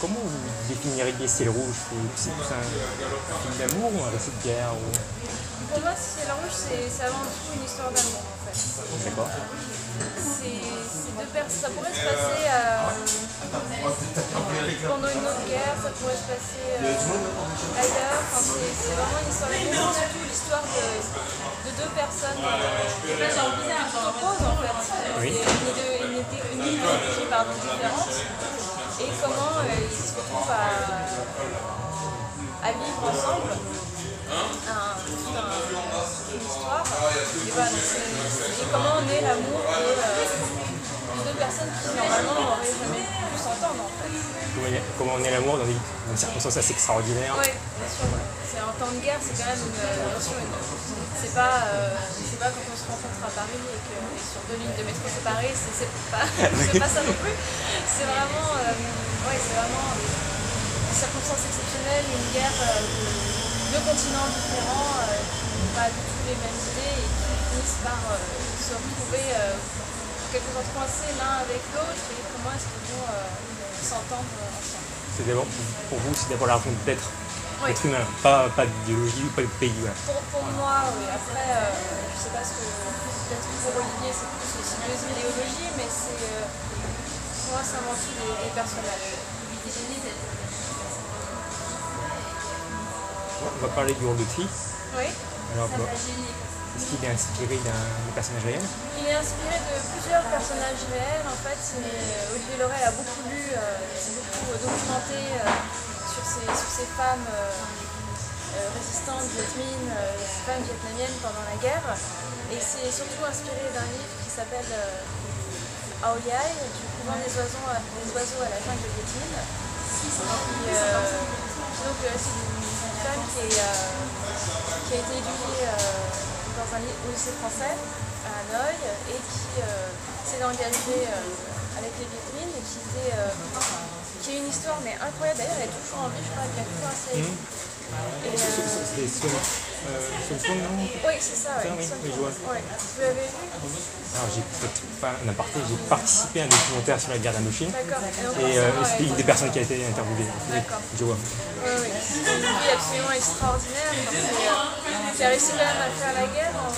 Comment vous définiriez Ciel Rouge C'est plus un film d'amour ou un récit de guerre ou... Pour moi, Ciel Rouge, c'est avant tout une histoire d'amour en fait. D'accord. C'est deux personnes. Ça pourrait se passer euh, pendant une autre guerre, ça pourrait se passer euh, ailleurs. Enfin, c'est vraiment une histoire d'amour, c'est surtout l'histoire de, de, deux personnes euh, qui s'opposent en fait. Oui. Une, une, une idéologie pardon, différente et comment euh, ils se retrouvent à, vivre ensemble. Un, une histoire. Et, voilà, et comment naît l'amour de, euh, deux personnes qui normalement n'auraient jamais pu s'entendre en fait. Comment on est l'amour dans des, dans des circonstances assez extraordinaires Oui, bien sûr. C'est en temps de guerre, c'est quand même une relation. C'est pas, euh, pas quand on se rencontre à Paris et que est sur deux lignes de métro séparées, c'est pas, pas ça non plus. C'est vraiment, euh, ouais, c'est vraiment une circonstance exceptionnelle, une guerre euh, de deux continents différents, euh, qui n'ont pas du tout les mêmes idées et qui finissent par euh, se retrouver euh, quelque chose coincés l'un avec l'autre et comment est-ce qu'ils vont euh, s'entendre ensemble. C'est d'abord, pour vous, c'est d'abord la rencontre d'être Oui. être humain, pas, pas d'idéologie ou pas de pays. Voilà. Pour, pour moi, oui. Après, euh, je sais pas ce que peut-être pour Olivier, c'est plus aussi deux idéologies, mais c'est euh, pour moi, c'est avant tout des, des personnages. On va parler du rôle de Tri. Oui. Alors, bah, est-ce qu'il est inspiré d'un des personnages réels Il est inspiré de plusieurs personnages réels. En fait, mais, Olivier Laurel a beaucoup lu, euh, beaucoup documenté euh, sur, ces, femmes euh, euh, résistantes, euh, femmes vietnamiennes pendant la guerre. Et c'est surtout inspiré d'un livre qui s'appelle euh, Ao Yai, du couvent des oiseaux à, la jungle de Viet Minh. Qui, euh, donc euh, c'est une, femme qui, euh, qui a été éduquée euh, dans un au lycée français à Hanoï et qui euh, s'est engagée euh, avec les Viet Minh et qui, était, euh, qui a une histoire mais incroyable. D'ailleurs, elle est toujours en vie, je crois, elle a toujours assez. Et, euh, C'est Sun Sun Sun, non? Oui, c'est ça, ouais. oui, je vois. Ouais. Vous l'avez vu? Alors, j'ai peut-être pas un aparté, j'ai participé à un documentaire sur la guerre d'Indochine. D'accord. Et Et euh, c'était une des personnes qui a été interviewée. D'accord. Je vois. Oui, oui. Absolument extraordinaire. donc, euh, qui a réussi quand même à faire la guerre. en-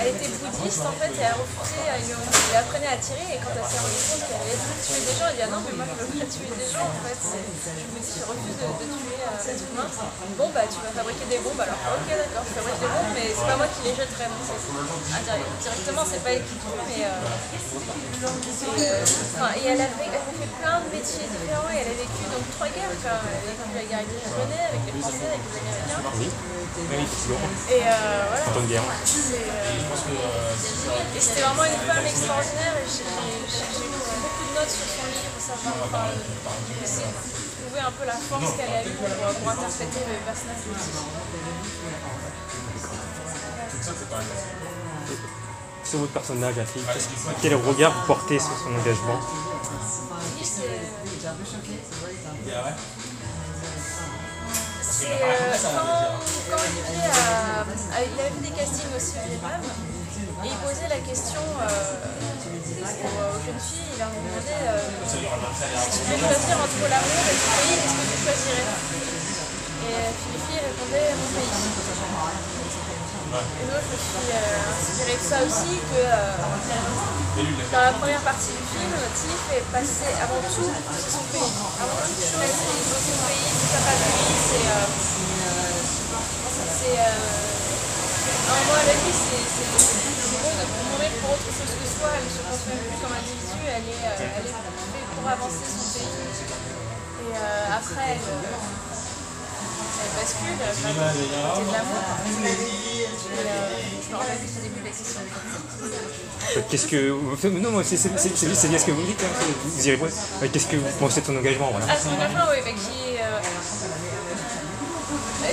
Elle était bouddhiste en fait et elle refusait, elle, elle apprenait à tirer et quand elle s'est rendue compte qu'elle allait tuer des gens, elle dit ah non mais moi je veux pas tuer des gens en fait. Je me dis je refuse de, tuer euh, cet humain. Bon bah tu vas fabriquer des bombes alors ok d'accord je fabrique des bombes mais c'est pas moi qui les jetterai. Donc, c'est- ah, direct- directement c'est pas elle qui tue mais euh, et, euh, enfin, et elle elle avait fait plein de métiers différents et elle a vécu donc trois guerres. quoi. Elle la guerre avec les Japonais, avec les Français, avec les Américains. Oui. Et euh, voilà. En temps de guerre. C'est, euh, Et c'était vraiment une femme extraordinaire et j'ai j'ai- j'ai eu beaucoup de notes sur son livre, savoir enfin, essayer de trouver un peu la force qu'elle a eue pour, euh, pour interpréter le personnage de. Sur votre personnage, quel regard vous portez sur son engagement? Tiffy, c'est. Euh, quand, quand Olivier a, a- il avait fait des castings aussi au Vietnam et il posait la question euh, aux, aux jeunes filles, il leur demandait euh, si tu devais choisir entre l'amour et ton pays, qu'est-ce que tu choisirais? Et euh, puis les filles répondaient mon pays. Et moi je me suis euh, inspirée de ça aussi, que euh, dans la première partie du film, Tiff est passé avant tout c'est son pays. Avant toute chose, c'est son pays, c'est sa patrie, c'est. euh, c'est. euh, alors moi, la vie, c'est de mourir pour autre chose que soi. Elle ne se même plus comme individu, elle est, euh, elle est pour avancer son pays. Et euh, après, euh, elle bascule, le côté de l'amour. Euh, je me rappelle plus du début de la question. Qu'est-ce que. Non, moi, c'est c'est- c'est- c'est- c'est bien ce que vous dites, hein, vous y répondez. Euh, Qu'est-ce que vous pensez de son engagement voilà. Ah, son engagement, oui, est. euh,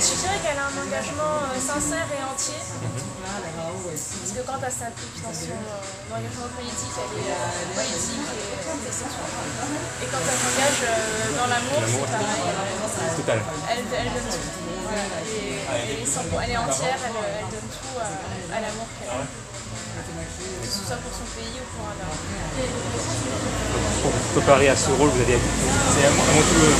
Je dirais qu'elle a un engagement euh, sincère et entier. Parce que quand elle s'implique dans son euh, engagement politique, elle est euh, politique et, et quand elle s'engage dans l'amour, c'est pareil. Elle, Total. elle, elle donne tout. Elle, est, elle est sans- elle est entière, elle, donne tout à, à l'amour qu'elle a. Que ce soit pour son pays ou pour un. Pour, pour préparé à ce rôle Vous avez c'est avant avant tout euh,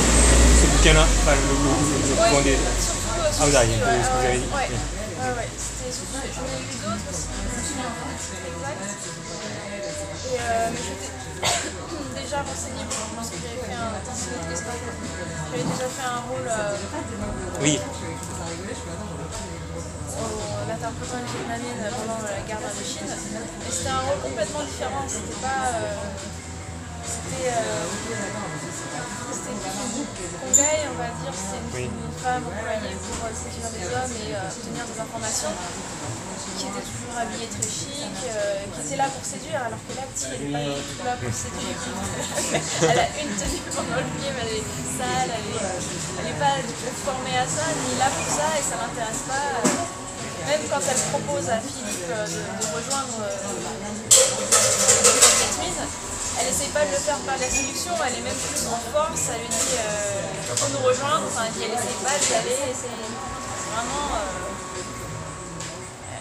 ce bouquin-là, enfin, le, le, le- le point des- surtout Ah, vous avez- celui-ci, ce que vous avez dit. Ouais, ouais, ouais. C'était surtout- J'en ai lu d'autres aussi, je me souviens titre exact. Et euh, mais je m'étais déjà renseignée pour parce que j'avais fait un J'avais déjà fait un rôle euh, Oui, en interprétant une vietnamienne pendant la guerre d'Indochine. Et c'était un rôle complètement différent. C'était pas. euh, c'était. euh, c'était une on va dire. C'était une, femme employée pour euh, séduire des hommes et euh, obtenir des informations. Qui était toujours habillée très chic, qui était là pour séduire, alors que la petite, elle n'est pas là pour séduire. elle a une tenue pendant le film, elle est sale, elle n'est pas du tout formée à ça, ni là pour ça, et ça l'intéresse pas. euh, même quand elle propose à Philippe de, de rejoindre euh, Jasmine, elle essaye pas de le faire par la séduction, elle est même plus en force, elle lui dit euh, faut nous rejoindre, enfin, elle essaye pas d'y aller, c'est vraiment. euh,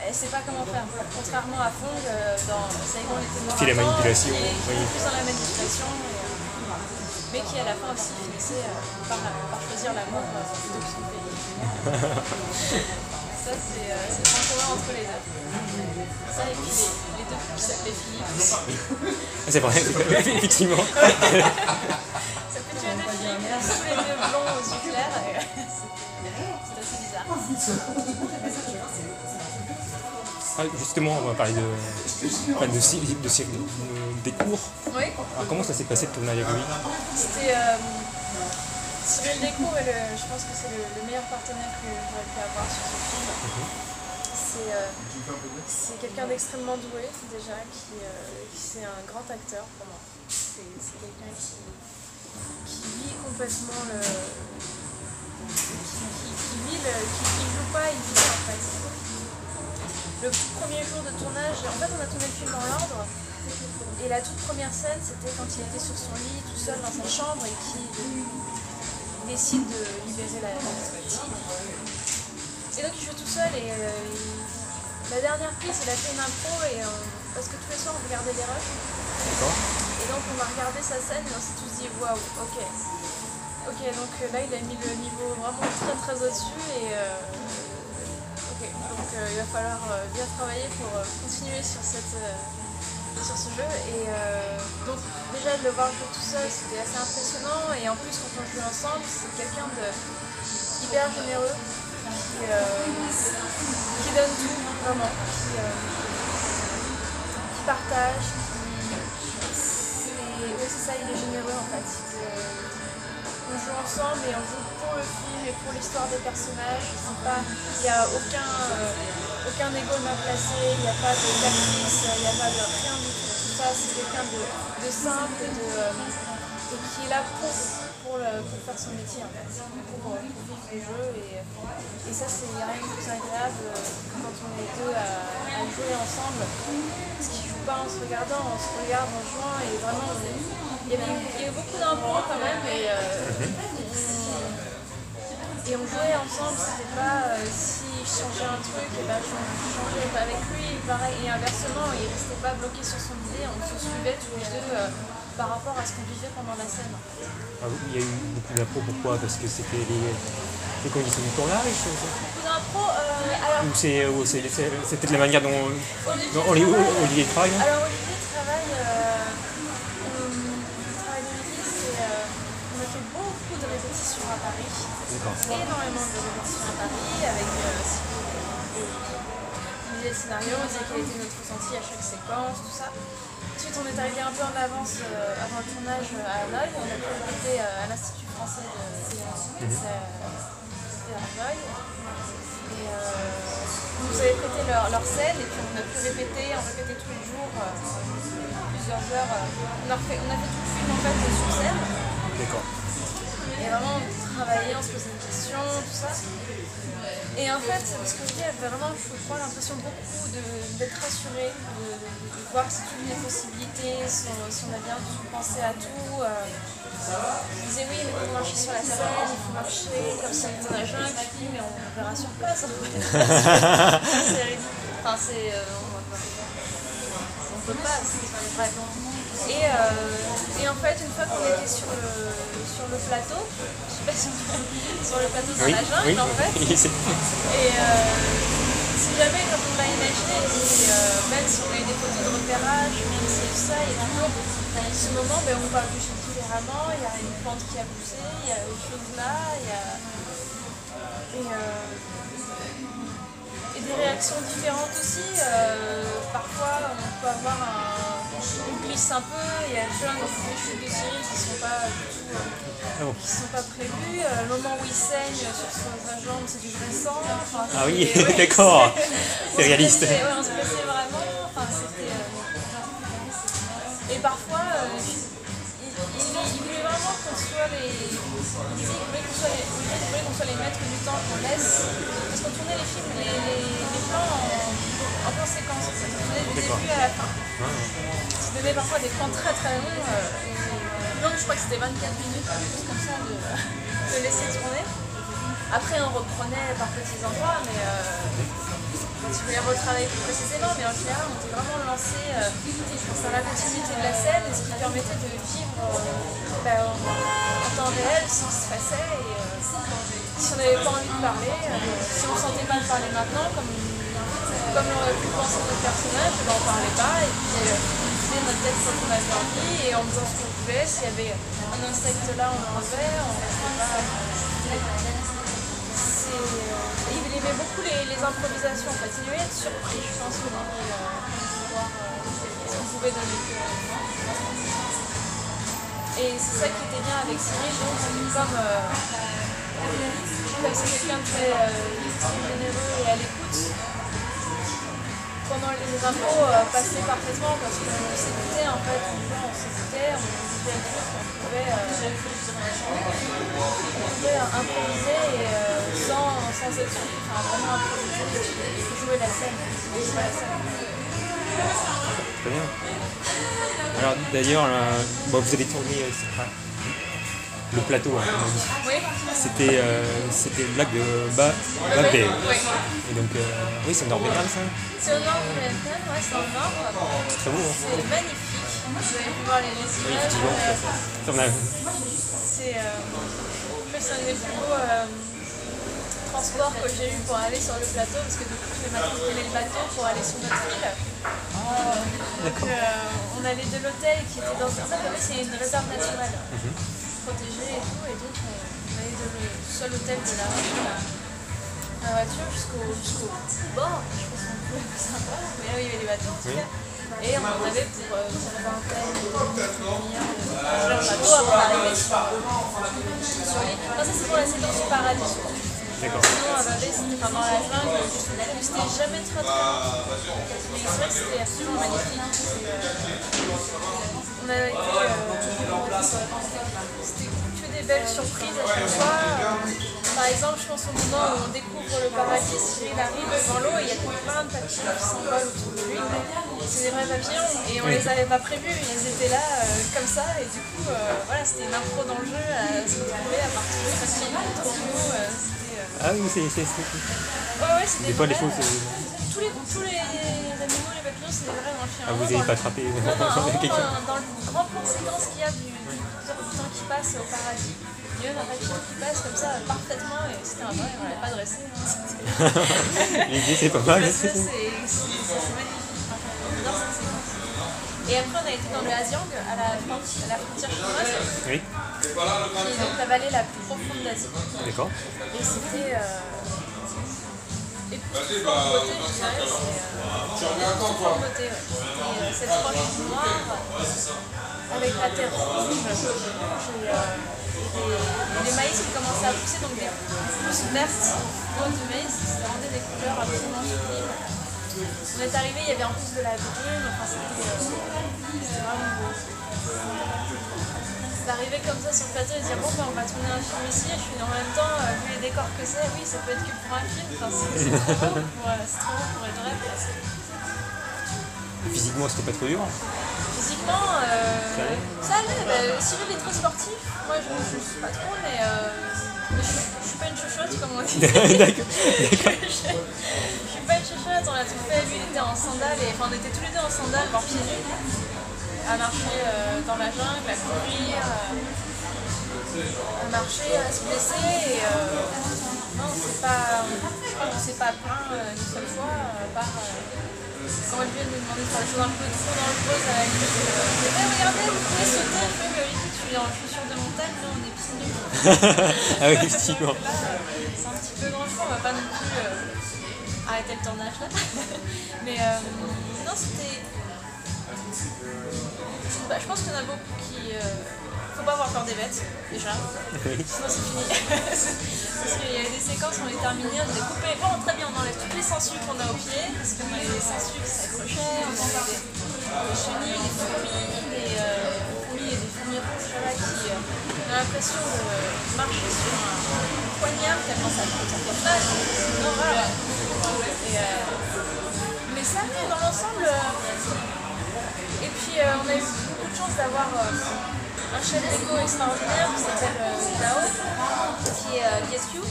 elle sait pas comment faire. Contrairement à Fong, euh, dans Saigon était Qui est la manipulation, qui est plus dans la manipulation, et, euh, mais qui à la fin aussi finissait euh, par, par choisir l'amour plutôt que son pays. Ça, c'est euh, point commun entre les deux. Ça, et puis les, les deux qui s'appelaient Philippe. c'est vrai, effectivement. Ça peut tuer deux Philippe, tous les deux blonds aux yeux clairs. et C'est assez bizarre. Ah, justement, on va parler de, de, de de- des cours. Oui. Alors, comment ça s'est passé de tourner avec lui C'était euh, Cyril Descours, est le- je pense que c'est le, le meilleur partenaire que j'aurais pu avoir sur ce film. C'est euh, c'est quelqu'un d'extrêmement doué déjà, qui, euh, qui- c'est un grand acteur pour moi. C'est quelqu'un qui, qui vit complètement le. qui, qui- qui vit le. qui, qui joue pas, il vit en fait. Le premier jour de tournage, en fait on a tourné le film dans l'ordre. Et la toute première scène, c'était quand il était sur son lit, tout seul dans sa chambre, et qu'il décide de libérer la, la. Et donc il joue tout seul, et euh, la dernière prise, il a fait une impro, et on- parce que tous les soirs on regardait les rushs. D'accord Et donc on a regardé sa scène, et on s'est tous dit waouh, ok. Ok, donc euh, là il a mis le niveau vraiment très très au-dessus, et euh, ok, donc euh, il va falloir euh, bien travailler pour euh, continuer sur cette. Sur ce jeu et euh, donc déjà de le voir jouer tout seul c'était assez impressionnant et en plus quand on joue ensemble c'est quelqu'un de hyper généreux qui, euh, qui donne tout vraiment qui, euh, qui partage qui c'est c'est ça il est généreux en fait on joue ensemble et on joue pour le film et pour l'histoire des personnages. Il n'y a aucun euh, aucun égo mal placé, il n'y a pas de caprice, il n'y a pas de rien du tout. Ça, c'est quelqu'un de, simple de, euh, qui est là pour, pour, le- pour faire son métier en fait, pour, euh, pour vivre le jeu. Et, et ça, c'est rien de plus agréable euh, quand on est deux à, à jouer ensemble. Parce qu'ils ne jouent pas en se regardant, on se regarde en jouant et vraiment, on est- il y avait, il y avait beaucoup d'impôts quand même. Et, euh, on- et on jouait ensemble, c'était pas euh, si je changeais un truc, et ben je changeais avec lui, pareil, et inversement, il restait pas bloqué sur son idée, on se suivait tous les deux euh, par rapport à ce qu'on vivait pendant la scène. Ah, Il y a eu beaucoup d'impro, pourquoi? Parce que c'était les, les conditions du tournage Beaucoup d'impro, euh, alors Ou c'est ou c'est- c'est- c'est peut-être la manière dont, Olivier dont Oli- travaille- Olivier travaille hein Alors Olivier travaille, euh, on- le travail d'Olivier, c'est euh, on a fait beaucoup de répétitions à Paris, énormément de répétitions à Paris avec euh, Olivier. Le scénario, on disait quel était notre ressenti à chaque séquence, tout ça. Ensuite on est arrivé un peu en avance euh, avant le tournage à Hanoï, on a pu répéter euh, à l'Institut français de, de, de Hanoï. Et euh, ils nous avaient prêté leur, leur scène et puis on a pu répéter, on répétait tous les jours plusieurs heures. On a, refait- on a fait tout le film en fait sur scène D'accord. et vraiment travailler, on se posait des questions, tout ça. Et en fait, ce que je dis, vraiment, je crois, l'impression beaucoup d'être rassuré, de, de voir si toutes les possibilités, si on, a bien pensé à tout. euh. Je disais oui, mais pour marcher sur la scène, il faut marcher comme était dans la jungle, je dis, mais on verra sur place en fait. c'est ridicule. Enfin, c'est. euh, on peut pas, c'est. Et, euh, et Et en fait, une fois qu'on était sur le, sur le plateau, sur le plateau dans Oui, la jungle oui. en fait, et euh, si jamais, comme on l'a imaginé, euh, même si on a eu des photos de repérage, même si tout ça, il y a toujours ce moment ben, on parle bouger différemment, il y a une plante qui a bougé, il y a autre chose là, il y a. Et, euh, et des réactions différentes aussi. parfois, on peut avoir un. On glisse un peu, il y a plein de des chutes de Cyril qui ne sont pas du tout. Ah bon. qui sont pas prévus. Euh, le moment où il saigne sur sa jambe, c'est du vrai sang. Enfin, Ah oui, ouais, d'accord. c'est- réaliste. ouais, on se blessait vraiment. Enfin, euh, Et parfois, euh, il, il- il voulait vraiment qu'on soit les. Il voulait qu'on soit les, qu'on soit les maîtres du temps, qu'on laisse. Parce qu'on tournait les films, les, les, les plans en, en conséquence. On tournait du début à la fin. Ça donnait parfois des plans très très longs. euh, donc je crois que c'était 24 minutes, quelque chose comme ça, de, de laisser tourner. Après on reprenait par petits endroits, mais euh, quand il voulait retravailler plus précisément, mais en général on était vraiment lancé euh, dans la continuité de la scène, et ce qui permettait de vivre euh, bah, en, temps réel ce qui se passait. Et, si on n'avait pas envie de parler, si on sentait pas de parler maintenant, comme, comme l'aurait pu penser notre personnage, ben, on parlait pas, et puis on faisait notre tête quand on avait envie, et en faisant ce qu'on pouvait, s'il y avait un insecte là, on l'enlevait, on restait pas. C'est, il aimait beaucoup les, improvisations en fait. Il aimait être surpris, je pense, au début, euh, voir euh, ce qu'on pouvait donner. Et c'est ça qui était bien avec Cyril, donc comme, euh, c'est quelqu'un de très généreux et à l'écoute, pendant les impôts euh, passaient parfaitement parce qu'on s'écoutait en fait, on, s'écoutait, on vivait le truc, on pouvait, improviser et, euh, sans, sans être surpris, enfin vraiment improviser jouer la scène, jouer la scène. Très bien. Alors d'ailleurs, euh, vous sur- enfin, le plateau, hein. Oui, C'était euh, c'était une blague de Ba- Babel. oui. Et donc, euh, oui, c'est Norbert ça C'est au nord ouais, c'est dans le nord. Très beau. hein. C'est magnifique. Vous voir les, Oui, effectivement, euh, a- C'est euh, un des plus beaux euh, transports que j'ai eu pour aller sur le plateau parce que du coup je vais maintenant prenais le bateau pour aller sur notre île. Donc euh, on allait de l'hôtel qui était dans en fait là-bas, c'est une réserve naturelle protégée et tout et donc on, allait de le seul hôtel de la, voiture jusqu'au jusqu'au bord. Je pense qu'on ça un bord, mais là où il y avait les bateaux en tout cas. Et on en avait pour euh, une vingtaine, une demi-heure de bateau avant d'arriver sur, l'île. Non, ça c'est pour la séquence du paradis. D'accord. Sinon, à Babé, c'était dans la jungle, c'était jamais très très long. Mais c'est vrai que c'était absolument magnifique. On a été. euh, c'était que des belles surprises à chaque fois. Par exemple, je pense au moment où on découvre le paradis, Cyril arrive devant l'eau et il y a plein de papillons qui s'envolent autour de lui. C'est des vrais papillons et on les avait pas prévus, ils étaient là euh, comme ça et du coup, euh, voilà, c'était une impro dans le jeu à se retrouver à papillons autour de nous. euh, Ah oui, c'est Ouais, Des fois, les choses. tous les, tous les animaux, les papillons, c'est dans le. Ah, vous n'avez pas le- attrapé Non, non, dans, dans le grand plan séquence qu'il y a du, temps qui passe au paradis, il y a un papillon qui passe comme ça parfaitement et c'était un vrai, on l'avait pas dressé. hein, L'idée, c'est pas mal. C'est magnifique. franchement. J'adore cette séquence. Et après, on a été dans le Haziang, à la, fronti- à la frontière chinoise, Oui, qui est donc la vallée la plus profonde d'Asie. d'accord. Et c'était. Euh... époustouflant de beauté, je dirais. C'est. Euh... euh, cette roche noire, avec la terre rouge, et, euh, et des maïs qui commençaient à pousser, donc des pousses vertes dans du maïs, ça rendait des couleurs absolument sublimes. On est arrivé, il y avait en plus de la brume, enfin c'était euh, c'était vraiment beau. C'est arrivé comme ça sur le plateau et dire bon ben, on va tourner un film ici et je suis en même temps euh, vu les décors que c'est, oui ça peut être que pour un film, enfin, c'est trop euh, trop beau pour être vrai. Physiquement, c'était pas trop dur. Physiquement, euh, ça allait? Bah, Cyril est très sportif. Moi, je ne suis pas trop, mais, euh, mais je, je suis pas une chouchotte, comme on dit. D'accord. je, je suis pas une chouchotte. On l'a tout fait. Lui, il était en sandales. Et, enfin, on était tous les deux en sandales, voire pieds nus. À marcher euh, dans la jungle, à courir, euh, à marcher, à se blesser. Et euh, non, c'est pas, crois qu'on s'est pas plaint une seule fois, euh, à part euh, quand Olivier nous demandait de faire des choses un peu trop dangereuses à la limite. Mais regardez, vous pouvez sauter. Je Olivier, tu es en chaussures de montagne, nous on est pieds nus. ah oui, effectivement. Là, c'est un petit peu dangereux, on va pas non plus euh, arrêter le tournage là. Mais euh, non, c'était. Bah, je pense qu'il y en a beaucoup qui. euh, Faut pas avoir peur des bêtes, déjà. Sinon c'est fini. parce qu'il y avait des séquences on les terminait, on les coupait. Bon, très bien, on enlève toutes les sangsues qu'on a au pied, parce qu'on avait des sangsues qui s'accrochaient, on avait des, des chenilles, des fourmis, des euh, fourmis et des fourmis rouges là, qui euh, on a l'impression de marcher sur un poignard tellement ça, mal. C'est une horreur. Et, euh, mais ça allait dans l'ensemble. On a eu beaucoup de chance d'avoir euh, un chef d'éco extraordinaire qui s'appelle euh, Dao, qui est euh, You.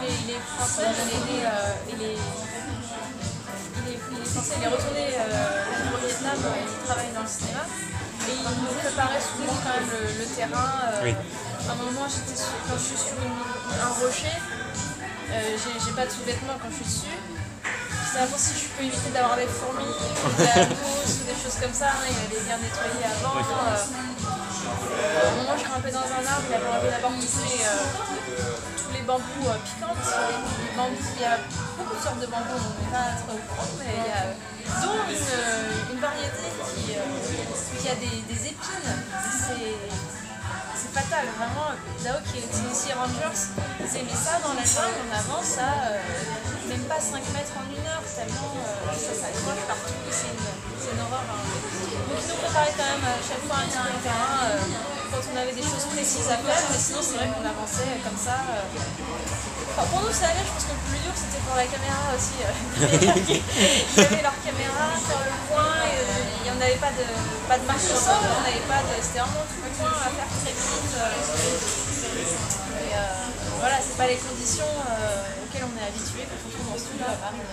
Il est, français, il est, né, euh, il est, il est, il est français, il est retourné euh, au Vietnam, euh, il travaille dans le cinéma. Et il nous préparait souvent quand même le, le terrain. euh, Oui. À un moment, j'étais quand je suis sur une- un rocher, euh, j'ai pas de sous-vêtements quand je suis dessus. C'est avant si je peux éviter d'avoir des fourmis, de la mousse ou des choses comme ça. hein, il allait bien nettoyer avant. euh. À un moment, je grimpais dans un arbre, il avait enlevé d'abord tous les, euh, tous les bambous euh, piquants. Les bambous, il y a beaucoup de sortes de bambous, on n'est pas trop au courant, mais il y a dont une, euh, une variété qui, euh, qui a des, des épines. C'est c'est vraiment. Dao qui est ici Rangers, s'est mis ça dans la jungle, on avance à euh, même pas 5 mètres en une heure, tellement euh, ça s'accroche partout, c'est une, c'est une horreur. hein. Donc ils nous préparaient quand même à chaque fois un terrain euh, quand on avait des choses précises à faire, mais sinon c'est vrai qu'on avançait comme ça. Euh. Enfin, pour nous ça allait, je pense que le plus dur c'était pour la caméra aussi. euh. Ils avaient leur caméra sur le coin, et, euh, il n'y en avait pas de, pas de marche au sol, on n'avait pas de. C'était vraiment tout le temps à faire très vite. euh. Et, euh, voilà, c'est pas les conditions euh, auxquelles on est habitué quand on trouve en studio à Paris.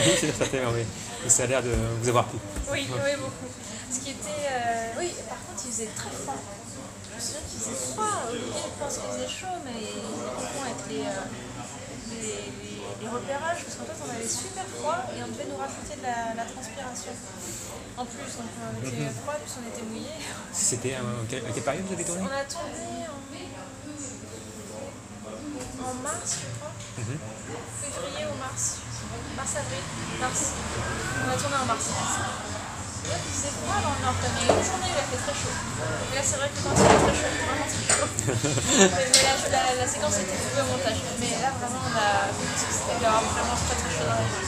Oui, c'est certain, oui. Et ça a l'air de vous avoir plu. Oui, oui, beaucoup. Ce qui était. euh, oui, par contre, il faisait très froid. Je me souviens qu'il faisait froid. Olivier pense qu'il faisait chaud, mais confond avec les, euh, les, les- les repérages, parce qu'en fait, on avait super froid et on devait nous rajouter de la, la transpiration. En plus, donc on était froid, plus on était mouillé. C'était euh, à quelle période vous avez tourné On a tourné en, en mars, je crois. Février ou mars. Mars-avril. Mars. On a tourné en mars. Mais la, la- la séquence était coupée au montage. Mais là, vraiment, on a vu vraiment très très chaud dans les yeux.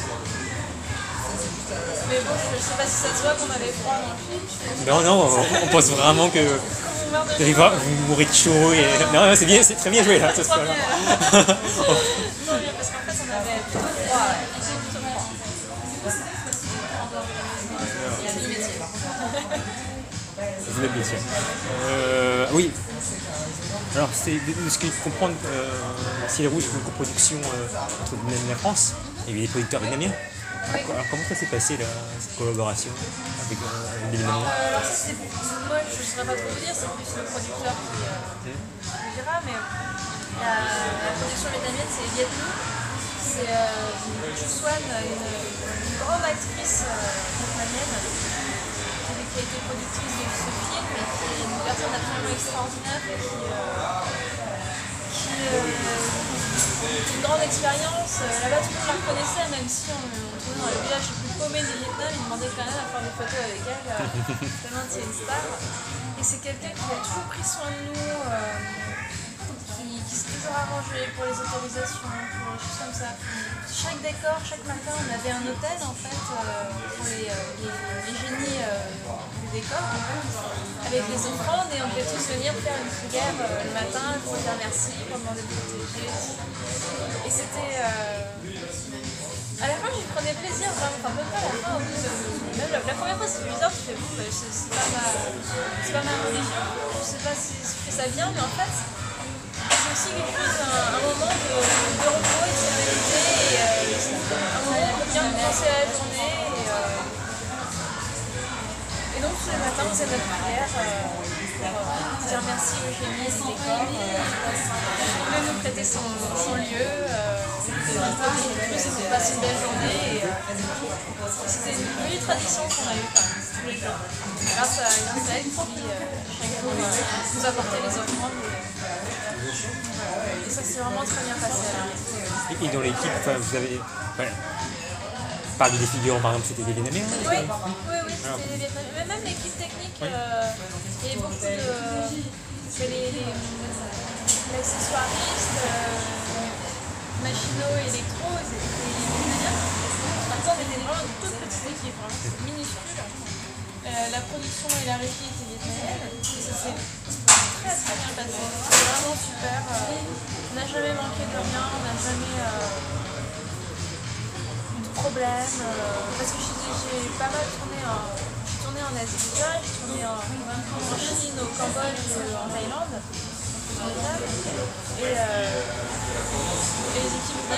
Mais bon, je, sais pas si ça se voit qu'on avait froid dans le film. Non, non, on, pense vraiment que vous mourrez de chaud. Non, c'est bien, c'est très bien joué là, parce qu'en fait, on avait plutôt froid. Bien sûr. Euh, oui. Alors, c'est de ce que je comprends, euh, Ciel Rouge, c'est une coproduction euh, entre Vietnam et la France et les producteurs vietnamiens. Alors, comment ça s'est passé là, cette collaboration avec, euh, avec les Vietnamiens Euh, alors ça, c'est moi je ne saurais pas trop vous dire, c'est plus le producteur qui euh, qui dira, mais la, la production vietnamienne c'est Viet Minh. C'est euh, Swan, une, une grande actrice euh, vietnamienne qui, qui a été productrice de personne absolument extraordinaire qui, qui, une grande expérience. Euh, Là-bas tout le monde la reconnaissait, même si on, on tournait dans le village le plus paumé du Vietnam, ils demandaient quand même à faire des photos avec elle, euh, tellement c'est une star. Et c'est quelqu'un qui a toujours pris soin de nous, euh, toujours pour les autorisations, pour les choses comme ça. Chaque décor, chaque matin, on avait un hôtel en fait euh, pour les, euh, les- les génies euh, du décor, avec les offrandes et on devait tous venir faire une prière le matin pour dire merci, pour demander de protéger. Et c'était. à la fin, j'y prenais plaisir, même pas à la fin, la, première fois c'est bizarre, tu fais bon, bah, c'est pas, ma... pas ma religion, je sais pas si je ça bien, mais en fait, c'est aussi quelque chose, un, un moment de, de repos et de sérénité, et euh, un moment pour bien commencer la journée, et, euh, et donc tous les matins, on faisait notre prière euh, pour euh, dire merci au génie du décor. Euh, de nous prêter son, son lieu. Euh, c'était passer une belle journée. Et, euh, c'était une jolie tradition qu'on a eue quand même, tous les jours. Grâce à, à elle qui, euh, chaque jour, euh, nous apportait les offrandes. Et, et ça s'est vraiment très bien passé. alors. Et, et dans l'équipe, vous avez. Voilà. Parmi les figurants, par exemple, c'était des Vietnamiens Oui, oui, oui, c'était les Vietnamiens. Mais même l'équipe technique, euh, il y avait beaucoup de. c'est les, les, les accessoiristes, euh, machinaux, électro, c'était. Par contre, on vraiment une toute petite équipe, minuscule. Euh, la production et la régie étaient vietnamiennes. Et ça s'est très très bien passé. C'était vraiment super. euh, on n'a jamais manqué de rien, on n'a jamais. euh, de problème. parce que j'ai pas mal tourné en, tourné en Asie déjà, j'ai tourné en, Chine, au Cambodge, en Thaïlande.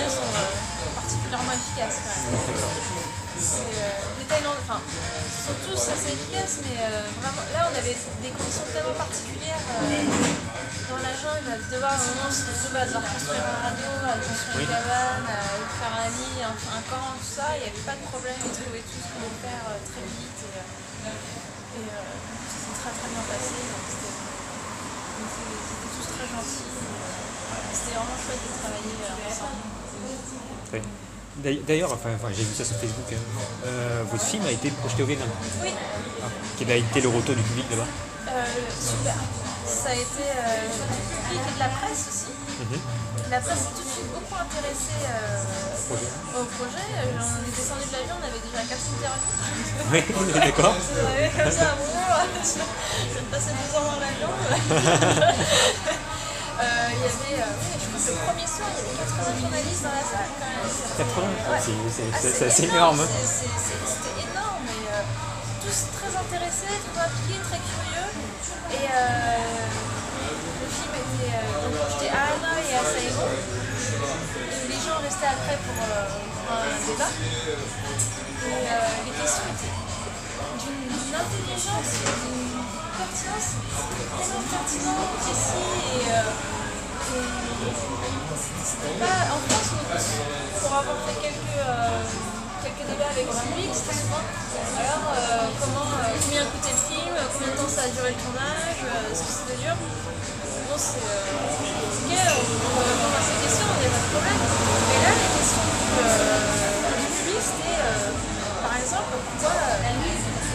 Sont euh, particulièrement efficaces quand même. Euh, les Thaïlandais, enfin, sont tous assez efficaces, mais euh, vraiment, là on avait des conditions tellement particulières dans la jungle, à devoir à un moment devoir construire un radeau, à construire une cabane, faire un lit, un, camp, tout ça, il n'y avait pas de problème, ils trouvaient tout ce qu'on voulait faire très vite et, et s'est très très bien passé. donc c'était- tous très gentils. C'était vraiment chouette de travailler ensemble. D'ailleurs- enfin, enfin, j'ai vu ça sur Facebook, hein. Euh, votre film a été projeté au Vietnam. Oui, Ah, quel a été le retour du public là-bas? Euh, super. Ça a été euh, du public et de la presse aussi. Mhm. La presse est tout de suite beaucoup intéressée euh, Projet. au projet. On est descendu de l'avion, on avait déjà quatre interviews. Oui, d'accord. Comme ça, je de passer deux ans dans l'avion. Euh, Il y avait, euh, oui, je crois que le premier soir, il y avait 80 journalistes dans la salle quand même. 80, Ouais. c'est- c'est- Ah, c'est assez énorme. hein. C'était énorme, et euh, tous très intéressés, très impliqués, très curieux. Et le film était projeté à Hanoï et à Saigon. Et les gens restaient après pour, un débat. Et les questions étaient d'une intelligence, d'une pertinence tellement pertinente, précis et, euh, pas en France on- pour avoir fait quelques euh, quelques débats avec c'était souvent alors comment euh, combien coûtait le film combien de temps ça a duré le tournage euh, est-ce que c'était dur? Bon c'est ok on peut répondre à ces questions il n'y a pas de problème. Mais là les questions du, du public c'était par exemple pourquoi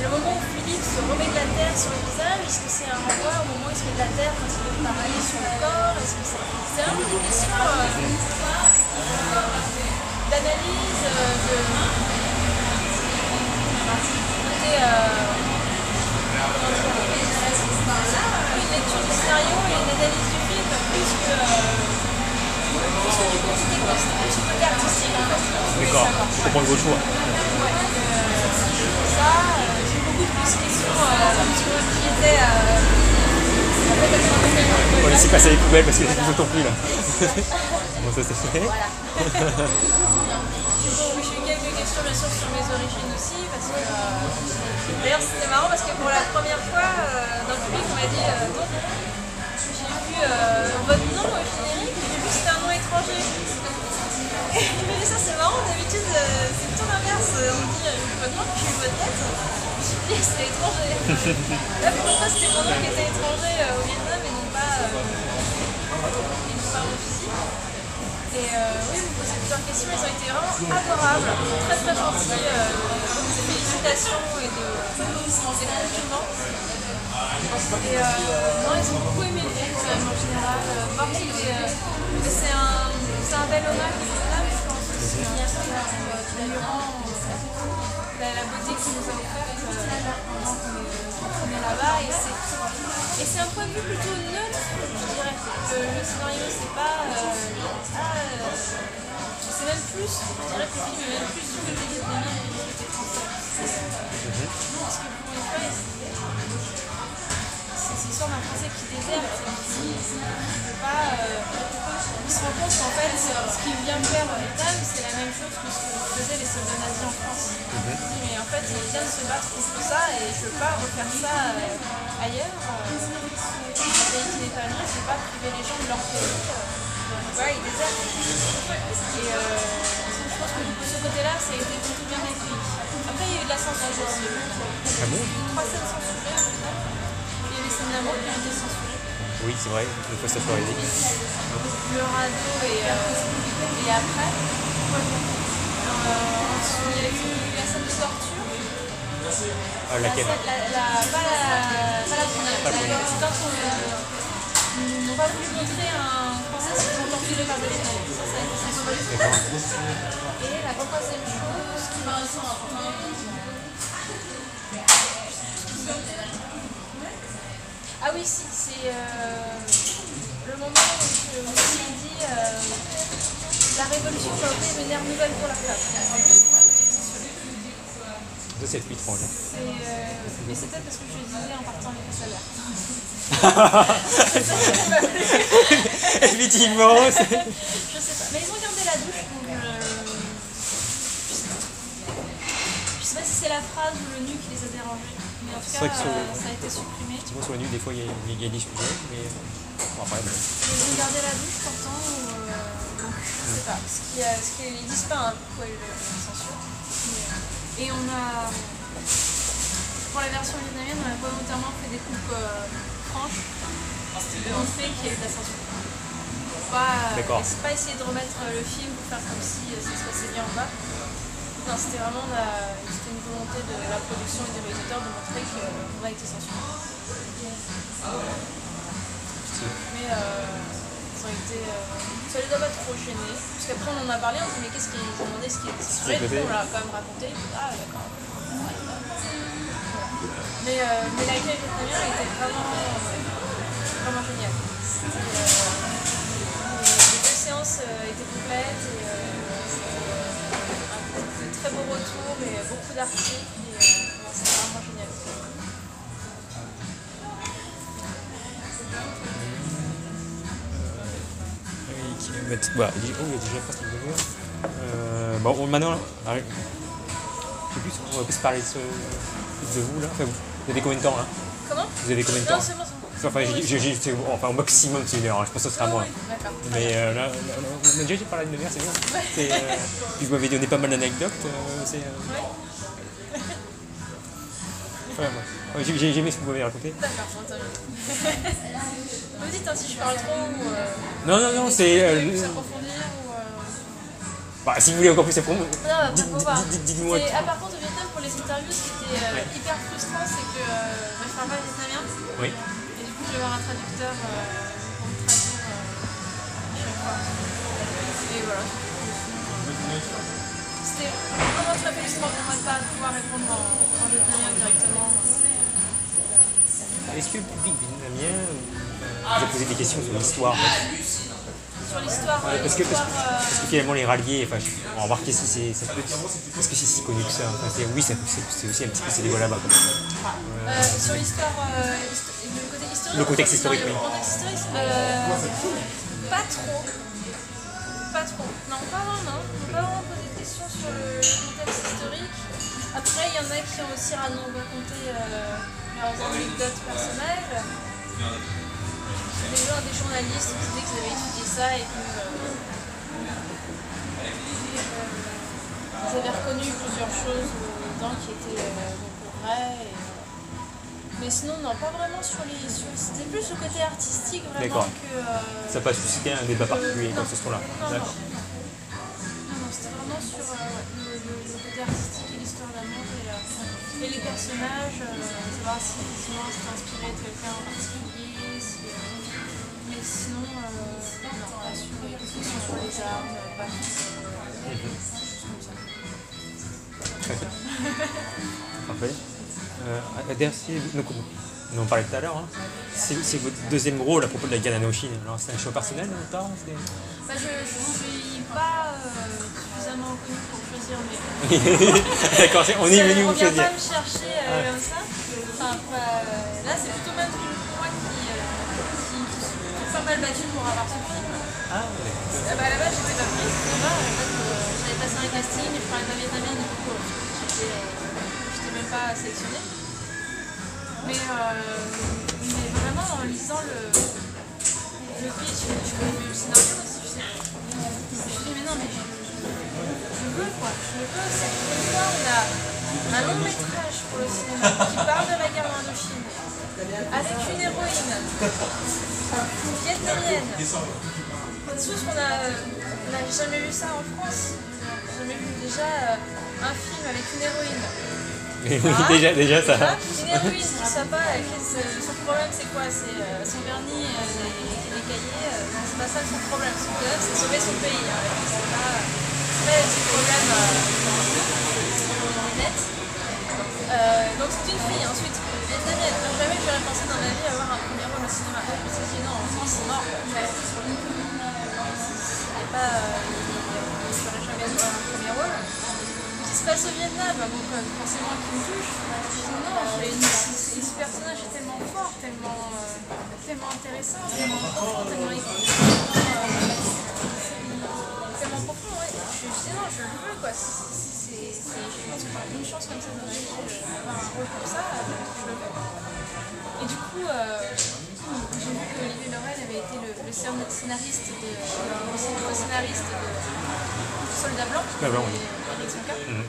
le moment où Philippe se remet de la terre sur le visage, est-ce que c'est un renvoi au moment où il se met de la terre quand il travailler sur le corps? Est-ce que c'est vraiment des questions euh, d'analyse, euh, de. Euh, une lecture du scénario et une analyse du film plus que. euh, plus que du côté du côté artistique fait. D'accord, faut choix. Euh, ça, euh, beaucoup de sur qui était On laisser passer les poubelles parce que je ne plus là. bon, ça c'est fait. Voilà. Donc, j'ai eu quelques questions bien sûr sur mes origines aussi parce que euh, d'ailleurs c'était marrant parce que pour la première fois euh, dans le public on m'a dit euh, donc j'ai vu euh, votre nom au générique j'ai vu c'était un nom étranger. Me dis ça c'est marrant d'habitude euh, c'est tout l'inverse on me dit euh, votre nom puis votre tête. Je me c'était étranger. Là pour une fois c'était mon nom qui était étranger euh, au Vietnam et non pas, euh, et non pas mon physique. Et euh, oui, vous posez plusieurs questions, ils ont été vraiment adorables, très très gentils, euh, de félicitations et de, des compliments. Et euh, non, ils ont beaucoup aimé le film quand même en général. Euh, est, mais c'est un, c'est un bel hommage la, beauté qu'il nous a offerte euh, pendant qu'on est, qu'on est là-bas. Et c'est, un point de vue plutôt neutre, je dirais. Le, le scénario, c'est pas. euh, euh, c'est même plus, je dirais que le film est même plus du côté vietnamien que du côté français. L'histoire d'un Français qui déserte qui ne peut pas. euh, il se rend compte qu'en fait, ce qu'il vient faire en Vietnam, c'est la même chose que ce que faisaient les soldats nazis en France. Il dit, mais en fait, ils viennent se battre contre ça et je ne veux pas refaire ça euh, ailleurs. Euh, dans un pays qui n'est pas mien, je ne veux pas priver les gens de leur pays. euh. Donc voilà, ils désertent. Et euh, je pense que du coup, ce côté-là, ça a été plutôt bien écrit. Après, il y a eu de la censure aussi. Ah bon? A qui ont été. Oui, c'est vrai, une fois ça. Le radeau et, euh, et après. Euh, ensuite, il y a eu la scène de torture. Ah, La laquelle scène- la- la- pas, la, pas la première. Pas la première. C'est quand on euh, ils n'ont pas voulu montrer un Français se faisant torturer par des Vietnamiens. Ça, ça a été censuré. D'accord. Et la troisième chose qui m'a. Ah oui, si, c'est euh, le moment où me suis dit euh, la révolution va ouvrir une ère nouvelle pour la femme. Plus étrange. C'est, euh, mais c'est peut-être parce que je le disais en partant avec sa mère. Effectivement. Je sais pas. Mais ils ont gardé la douche, donc je. Je sais pas si c'est la phrase ou le nu qui les a dérangés. Mais en tout cas, euh, ça a été supprimé. Effectivement, sur la nuit, des fois, il y, a- il y a des sujets, mais. Bon, après, bon. Ils ont gardé la douche pourtant, ou, euh, donc je sais pas. Ce qui, euh, ce qui, ils disent pas hein, pourquoi ils le censurent. Euh, et on a, pour la version vietnamienne, on a volontairement fait des coupes euh, franches pour montrer qu'il y a eu de la censure. Pour pas, pas essayer de remettre euh, le film pour faire comme si euh, ça se passait bien en bas. Non, c'était vraiment la- une volonté de la production et des réalisateurs de montrer qu'on a été censuré. Mais euh, ils ont été. euh, ça les a pas trop gênés. Parce qu'après on en a parlé, on s'est dit mais qu'est-ce qu'ils ont demandé ce qui est coup on l'a quand même raconté. Ah d'accord. Mais, euh, mais l'accueil vietnamien était vraiment, euh, vraiment génial. Euh, les deux séances étaient complètes et c'était un de très beau retour et beaucoup d'articles. Et, c'était vraiment génial. Voilà, il dit- oh, il y a déjà presque. Euh, bon, on- maintenant. Je sais plus, on va plus parler de, ce- de vous là. Enfin, vous, avez combien de temps là? Comment? Vous avez combien de Non, temps? c'est bon, c'est bon. Enfin, j'ai- j'ai- enfin, au maximum c'est une heure, hein. je pense que ce sera moins. Oui, d'accord. Mais euh, là, là, on a déjà parlé d'une demi-heure, c'est bien. C'est, euh, puis vous m'avez donné pas mal d'anecdotes. euh, c'est, euh, Ouais. Bon. Ouais, j'ai, aimé ce que vous m'avez raconté. D'accord, entendu. Vous me dites hein, si je parle trop ou. Euh, Non, non, non, c'est. euh, plus approfondir ou. Euh... bah, si vous voulez encore plus bah, dites- dites-moi. Ah, par contre, au Vietnam, pour les interviews, ce qui était euh, Ouais. hyper frustrant, c'est que euh, je parle pas vietnamien. Oui. Et du coup, je vais avoir un traducteur euh, pour me traduire euh, à chaque fois. Et voilà. C'était vraiment très frustrant pour moi de ne pas pouvoir répondre en, en vietnamien directement? Est-ce que le public vietnamien euh, vous a posé des questions sur l'histoire Sur l'histoire, Ouais, euh, parce, que, parce, l'histoire, que, euh, parce que finalement les ralliés, enfin, je- on va si c'est ça peut- est-ce que c'est si connu que ça enfin, c'est- Oui, c'est c'est aussi un petit peu c'est des voix là-bas. Euh, sur l'histoire, euh, le côté historique. Le contexte historique, oui. Le contexte historique, euh, pas trop. Pas trop. Non, pas vraiment. Pas vraiment questions sur le contexte historique. Après, il y en a qui ont aussi raconté euh, leurs anecdotes personnelles. Des gens, des journalistes qui disaient qu'ils avaient étudié ça et que. euh, ils avaient reconnu plusieurs choses dedans qui étaient euh, donc vraies. et, euh, mais sinon, non, pas vraiment sur les. sur- C'était plus le côté artistique vraiment D'accord. que. euh, Ça n'a pas suscité un débat particulier dans ce. Non, non. D'accord. Vraiment sur euh, le, le- le côté artistique et l'histoire d'amour et, euh, et les personnages, euh, savoir si effectivement c'était inspiré de quelqu'un en particulier. si, mais sinon, non, pas sur les questions sur les armes, pas bien. Parfait. Euh, si- donc, on en parlait tout à l'heure, hein. c'est c'est votre deuxième rôle à propos de la guerre d'Indochine. Alors, c'est un choix personnel c'est- Bah, je ne suis pas euh, suffisamment connue pour choisir mes. D'accord, on est venu on vous vient choisir. pas me chercher euh, comme ça. Enfin, pas- là, c'est plutôt même moi qui mal battu pour avoir ce film. Ah, Ah bah, à la base, j'étais pas prise. Là-bas, en fait, euh, j'avais passé un casting, je parlais pas vietnamien, du coup, euh, j'étais euh, même pas sélectionnée. Mais, euh, mais vraiment, en lisant le, le pitch, je connais le scénario aussi, je sais. Je dit, mais non, mais je, veux quoi, je veux. Une fois, on a un long métrage pour le cinéma qui parle de la guerre en Indochine, avec une héroïne vietnamienne. Tous, on n'a jamais vu ça en France. Jamais vu déjà euh, un film avec une héroïne. oui, déjà, déjà ça. Héroïne qui ne sait pas, son problème c'est quoi? C'est euh, son vernis euh, et les cahiers, euh, c'est pas ça son problème. Son problème c'est sauver son pays. Hein. C'est pas, pas le problème euh, net. Euh, donc c'est une fille, ensuite vietnamienne. Jamais j'aurais pensé dans ma vie avoir un premier rôle au cinéma. Je me suis dit non, en France c'est mort. C'est pas, euh, j'aurais jamais avoir un premier rôle qui se passe au Vietnam, donc euh, forcément qui me touche. Non, ce personnage est tellement fort, tellement, euh, tellement intéressant, tellement profond, tellement écoute, tellement, profond, ouais. Je, non, je le veux quoi. Si, je pense que une chance comme ça dans la vie, euh, d'avoir un rôle comme ça, euh, je le veux. Et du coup, euh, j'ai vu que Olivier Laurel avait été le, le scén- scénariste de, le scénariste de Soldat Blanc, oui. et Eric Zonka. Mhm.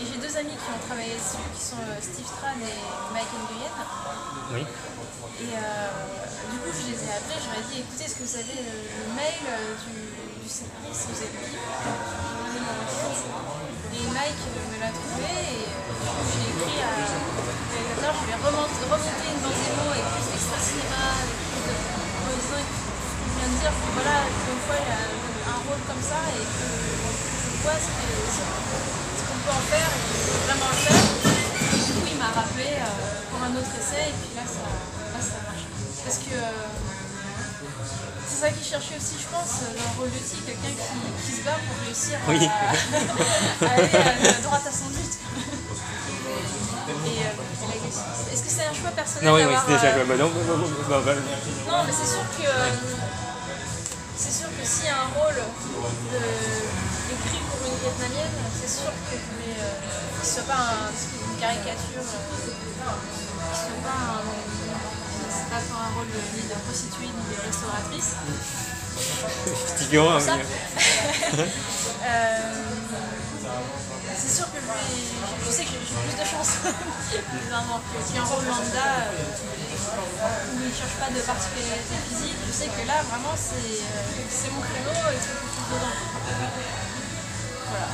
Et j'ai deux amis qui ont travaillé dessus, qui sont euh, Steve Tran et Mike Nguyen. Oui. Et euh, du coup, je les ai appelés, je leur ai dit écoutez, est-ce que vous avez le, le mail euh, du, du scénariste Vous mon enquête. Et Mike euh, me l'a trouvé et euh, j'ai écrit à réalisateur, je lui ai remonté, remonté une bande démo avec plus d'extra cinéma, avec plus de. disant écoute, je viens de dire que voilà, une fois, il a un rôle comme ça et que vois ce qu'on peut en faire et qu'il faut vraiment le faire. Et du coup, il m'a rappelé euh, pour un autre essai et puis là, ça, là, ça marche. Parce que euh, c'est ça qu'il cherchait aussi, je pense, dans le rôle de T, quelqu'un qui, qui se bat pour réussir à, Oui. à aller à droite à son but. Et, euh. Est-ce que c'est un choix personnel Non, oui, c'est déjà. euh, Bah, non, bah, bah, non, mais c'est sûr que c'est sûr que s'il y a un rôle de, vietnamienne, c'est sûr que je voulais euh, ce soit pas un, une caricature, euh, ce soit pas un, c'est pas pour un rôle ni de prostituée ni de restauratrice. Ça. euh, Euh, c'est sûr que je, vais- je sais que j'ai plus de chance bizarrement que si un rôle lambda euh, où il ne cherche pas de particularité physique, je sais que là vraiment c'est euh, c'est mon créneau et je suis dedans. Voilà.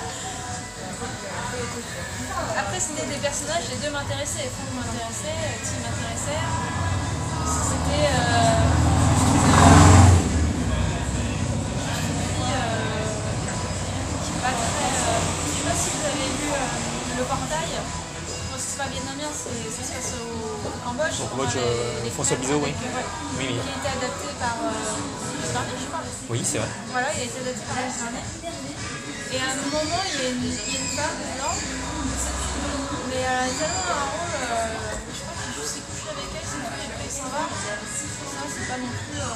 Après c'était des personnages, les deux m'intéressaient, Franck m'intéressait, Tim m'intéressait. C'était puis, qui est pas très. je sais pas si vous avez vu le portail. Bon, c'est pas vietnamien, c'est- ça se passe au Cambodge. Au Cambodge, euh, François Bizot, oui. euh, Oui, oui. Qui a été adapté par euh, je crois. Oui, c'est vrai. Voilà, il a été adapté par Louis Vernet. Et à un moment, il y a une, femme dedans, mais elle a tellement un rôle. euh, je crois qu'il juste s'est couché avec elle, c'est tout, et puis il s'en va. Ça, c'est pas non plus. euh,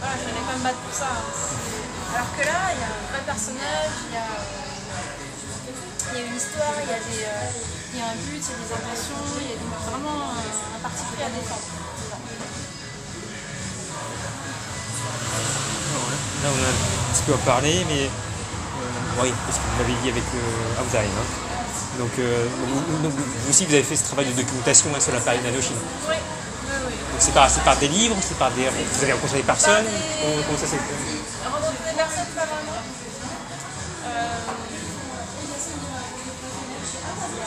voilà, je n'allais pas me battre pour ça. Alors que là, il y a un vrai personnage, il y a, il y a une histoire, il y a, des, euh, il y a un but, il y a des intentions, il y a vraiment un, un parti pris à défendre. Là, on a un petit peu en parlé, mais. Oui, parce que vous m'avez dit avec euh, Outline. Hein. Donc, euh, vous, donc, vous aussi, vous avez fait ce travail de documentation hein, sur la période d'Indochine. Oui. Donc, c'est par, des livres, c'est par des. Vous avez rencontré des personnes des- Comment, ça s'est fait rencontrer des personnes pas vraiment. Euh,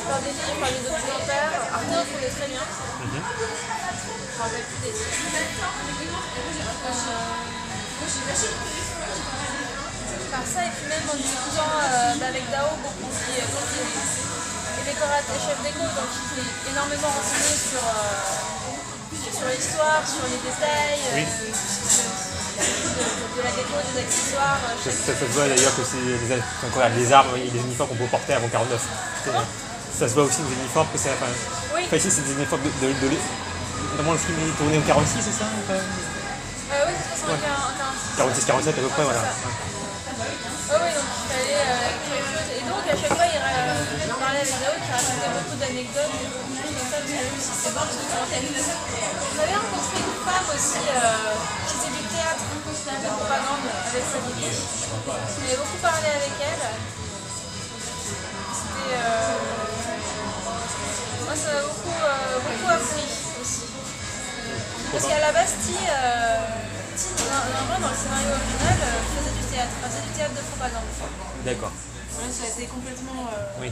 par des livres, par des documentaires. Arnaud trouvait très bien. Je me rappelle plus des titres. Euh, par ça, et puis même en discutant euh, avec Dao, beaucoup qui, qui est décorateur, chef déco, donc qui est énormément renseigné sur, euh, sur l'histoire, sur les détails, euh, Oui. de, de- de la déco, des accessoires. euh, Ça, ça- ça se voit d'ailleurs que c'est les, quand on regarde les armes et les uniformes qu'on peut porter avant 49. C'est- Ça se voit aussi aux uniformes que c'est. Enfin, Oui. enfin, ici, c'est des uniformes de. de, de- notamment le film est tourné en 46, c'est ça Euh, oui, c'est 46. 46-47 à peu près, voilà. Ah oui, donc il fallait euh, quelque chose. Et donc à chaque fois, il, parlait avec Zao qui racontait beaucoup d'anecdotes beaucoup de choses comme ça. On avait rencontré une femme aussi euh, qui faisait du théâtre, de propagande avec sa vie. On avait beaucoup parlé avec elle. C'était. Euh... Moi, ça m'a beaucoup, euh, beaucoup appris aussi. Parce qu'à la Bastille, normalement dans le scénario original, euh, faisait du théâtre, faisait du théâtre de propagande. D'accord. Ça a été complètement euh, Oui.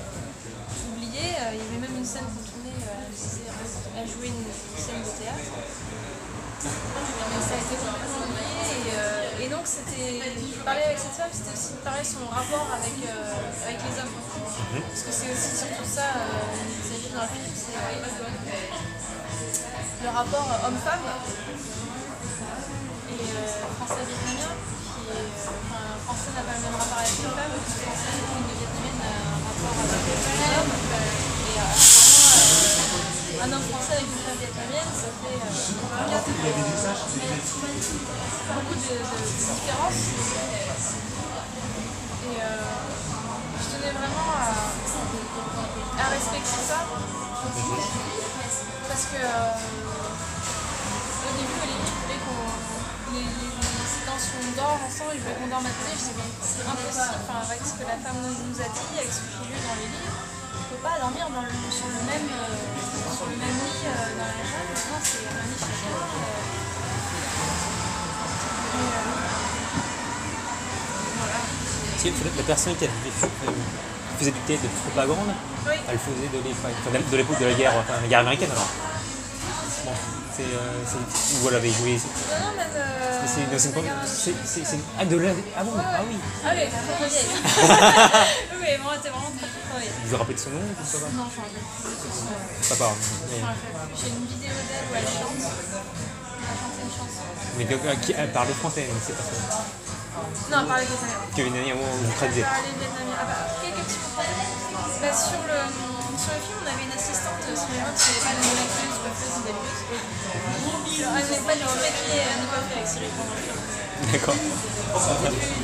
oublié. Euh, il y avait même une scène qu'on tournait, euh, elle, jouait une scène de théâtre. Mais ça a été complètement oublié. Et, euh, et donc, c'était. Parler avec cette femme, c'était aussi pareil son rapport avec, avec les hommes. Parce que c'est aussi surtout ça, il s'agit dans le film, c'est le rapport homme-femme. Euh, français-vietnamien, qui est. euh, Enfin, un français n'a pas le même rapport avec les femmes, parce que une vietnamienne a un rapport avec les. Et euh, apparemment, euh, un homme français avec une femme vietnamienne, ça fait euh, euh, beaucoup de, différences. Et euh, je tenais vraiment à, respecter ça. Parce que euh, au début, Olivier voulait qu'on. Les, les, où on dort ensemble, il voulait qu'on dorme à côté. Je disais, mais c'est impossible, enfin, avec ce que la femme nous, a dit, avec ce que j'ai lu dans les livres. On ne peut pas dormir dans le- sur, le même, euh, sur le même lit euh, dans la chambre. Non, c'est chacun. euh. La personne qui, a qui faisait du théâtre de propagande, Oui. elle faisait de l'époque de l'époque de la guerre, enfin, la guerre américaine alors. Bon, c'est. euh, c'est- vous l'avez joué. non, mais. euh, c'est- c'est- c'est- c'est- c'est- c'est- Ah, de la. Ah bon, ah oui. Ah oui, c'est vieille. oui, moi, t'es vraiment très très vieille. Vous vous rappelez de son nom ou ça va Non, je m'en rappelle grave. Mais, J'ai une vidéo d'elle où elle chante. Elle a chanté une chanson. mais donc, euh, qui, elle parle français, c'est pas ça. Non, elle parlait vietnamien. Que une amie à moi, vous Elle traduisez. parlait vietnamien. Ah bah, quelques petits problèmes. Sur, le, sur le film, on avait une assistante cinéma qui n'avait pas de maquilleuse, coiffeuse, modelleuse. Alors, elle n'avait pas du tout maquillée euh, ni coiffée avec Cyril pendant le film. D'accord. du,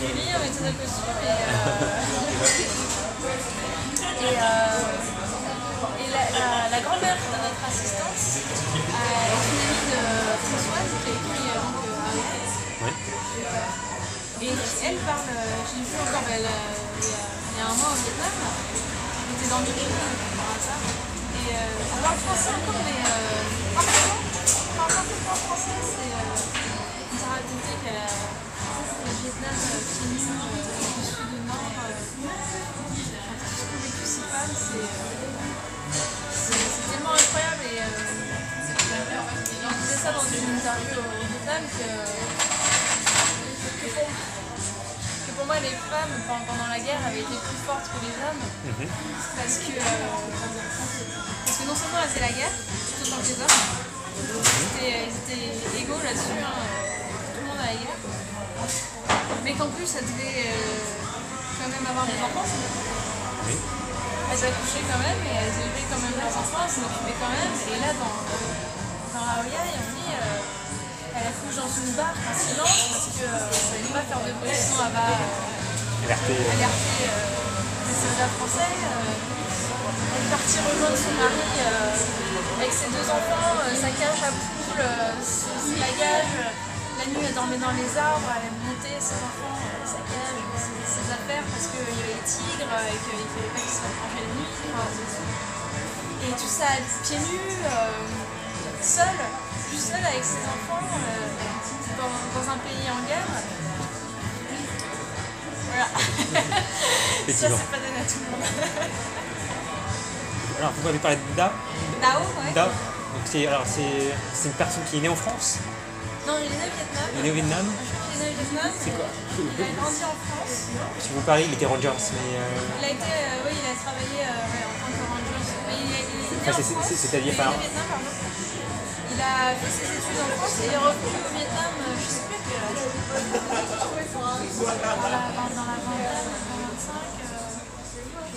du lit, on mettait nos costumes et. Euh, et, euh, et la, la- la grand-mère de notre assistante euh, est une amie de Françoise qui a écrit euh, donc, euh. Oui. Et elle parle, euh, je l'ai vu encore elle, euh, il, y a, il y a un mois au Vietnam, on était dans le film par hasard. Et euh, parle français encore, mais euh, pas pas tout le temps français, c'est. Euh, on s'est raconté qu'elle a le Vietnam euh, pieds nus, euh, du sud au nord. Euh, tout ce c'est. euh, c'est c'est tellement incroyable et euh, je disais ça dans une interview au Vietnam que pour, moi les femmes pendant, la guerre avaient été plus fortes que les hommes Mhm. parce que, euh, parce que non seulement elles faisaient la guerre tout autant que les hommes, ils étaient, ils étaient égaux là-dessus, hein, tout le monde a la guerre, mais qu'en plus elles devaient euh, quand même avoir des enfants. Oui. Elles accouchaient quand même et elles élevaient quand même leurs enfants, elles s'en occupaient quand même. Et là, dans, dans Aoya, on dit euh, elle accouche dans une barre en silence parce que euh, ça ne pas faire de bruit, sinon elle va euh, euh, alerter euh, les soldats français. euh. elle est partie rejoindre son mari euh, avec ses deux enfants, euh, sa cage à poules, euh, ses bagages. La nuit, elle dormait dans les arbres, elle montait ses enfants, euh, sa cage, ses, ses affaires parce qu'il y avait les tigres euh, et qu'il ne fallait pas qu'ils se rapprochaient la nuit. Et tout ça pieds nus, euh, seule, juste seule avec ses enfants, euh, dans, dans un pays en guerre. Voilà. ça, c'est pas donné à tout le monde. Alors, vous m'avez parlé de Da. Dao, ouais. Da. Donc, c'est, alors, c'est, c'est une personne qui est née en France, Non, il est né au Vietnam. il est né au Vietnam. Il est né au Vietnam. C'est quoi Il a grandi en France. Si vous parlez, il était Rangers, mais. euh, Il a été, euh, oui, il a travaillé ouais, en tant que ranger. Mais il, est- il est né Enfin, en c'est- France. c'est- c'est-à-dire il est né par- Vietnam, pardon. Il a fait ses études en France et il est revenu au Vietnam, euh, je sais plus à quel âge. Dans la, vingtaine, 25, euh,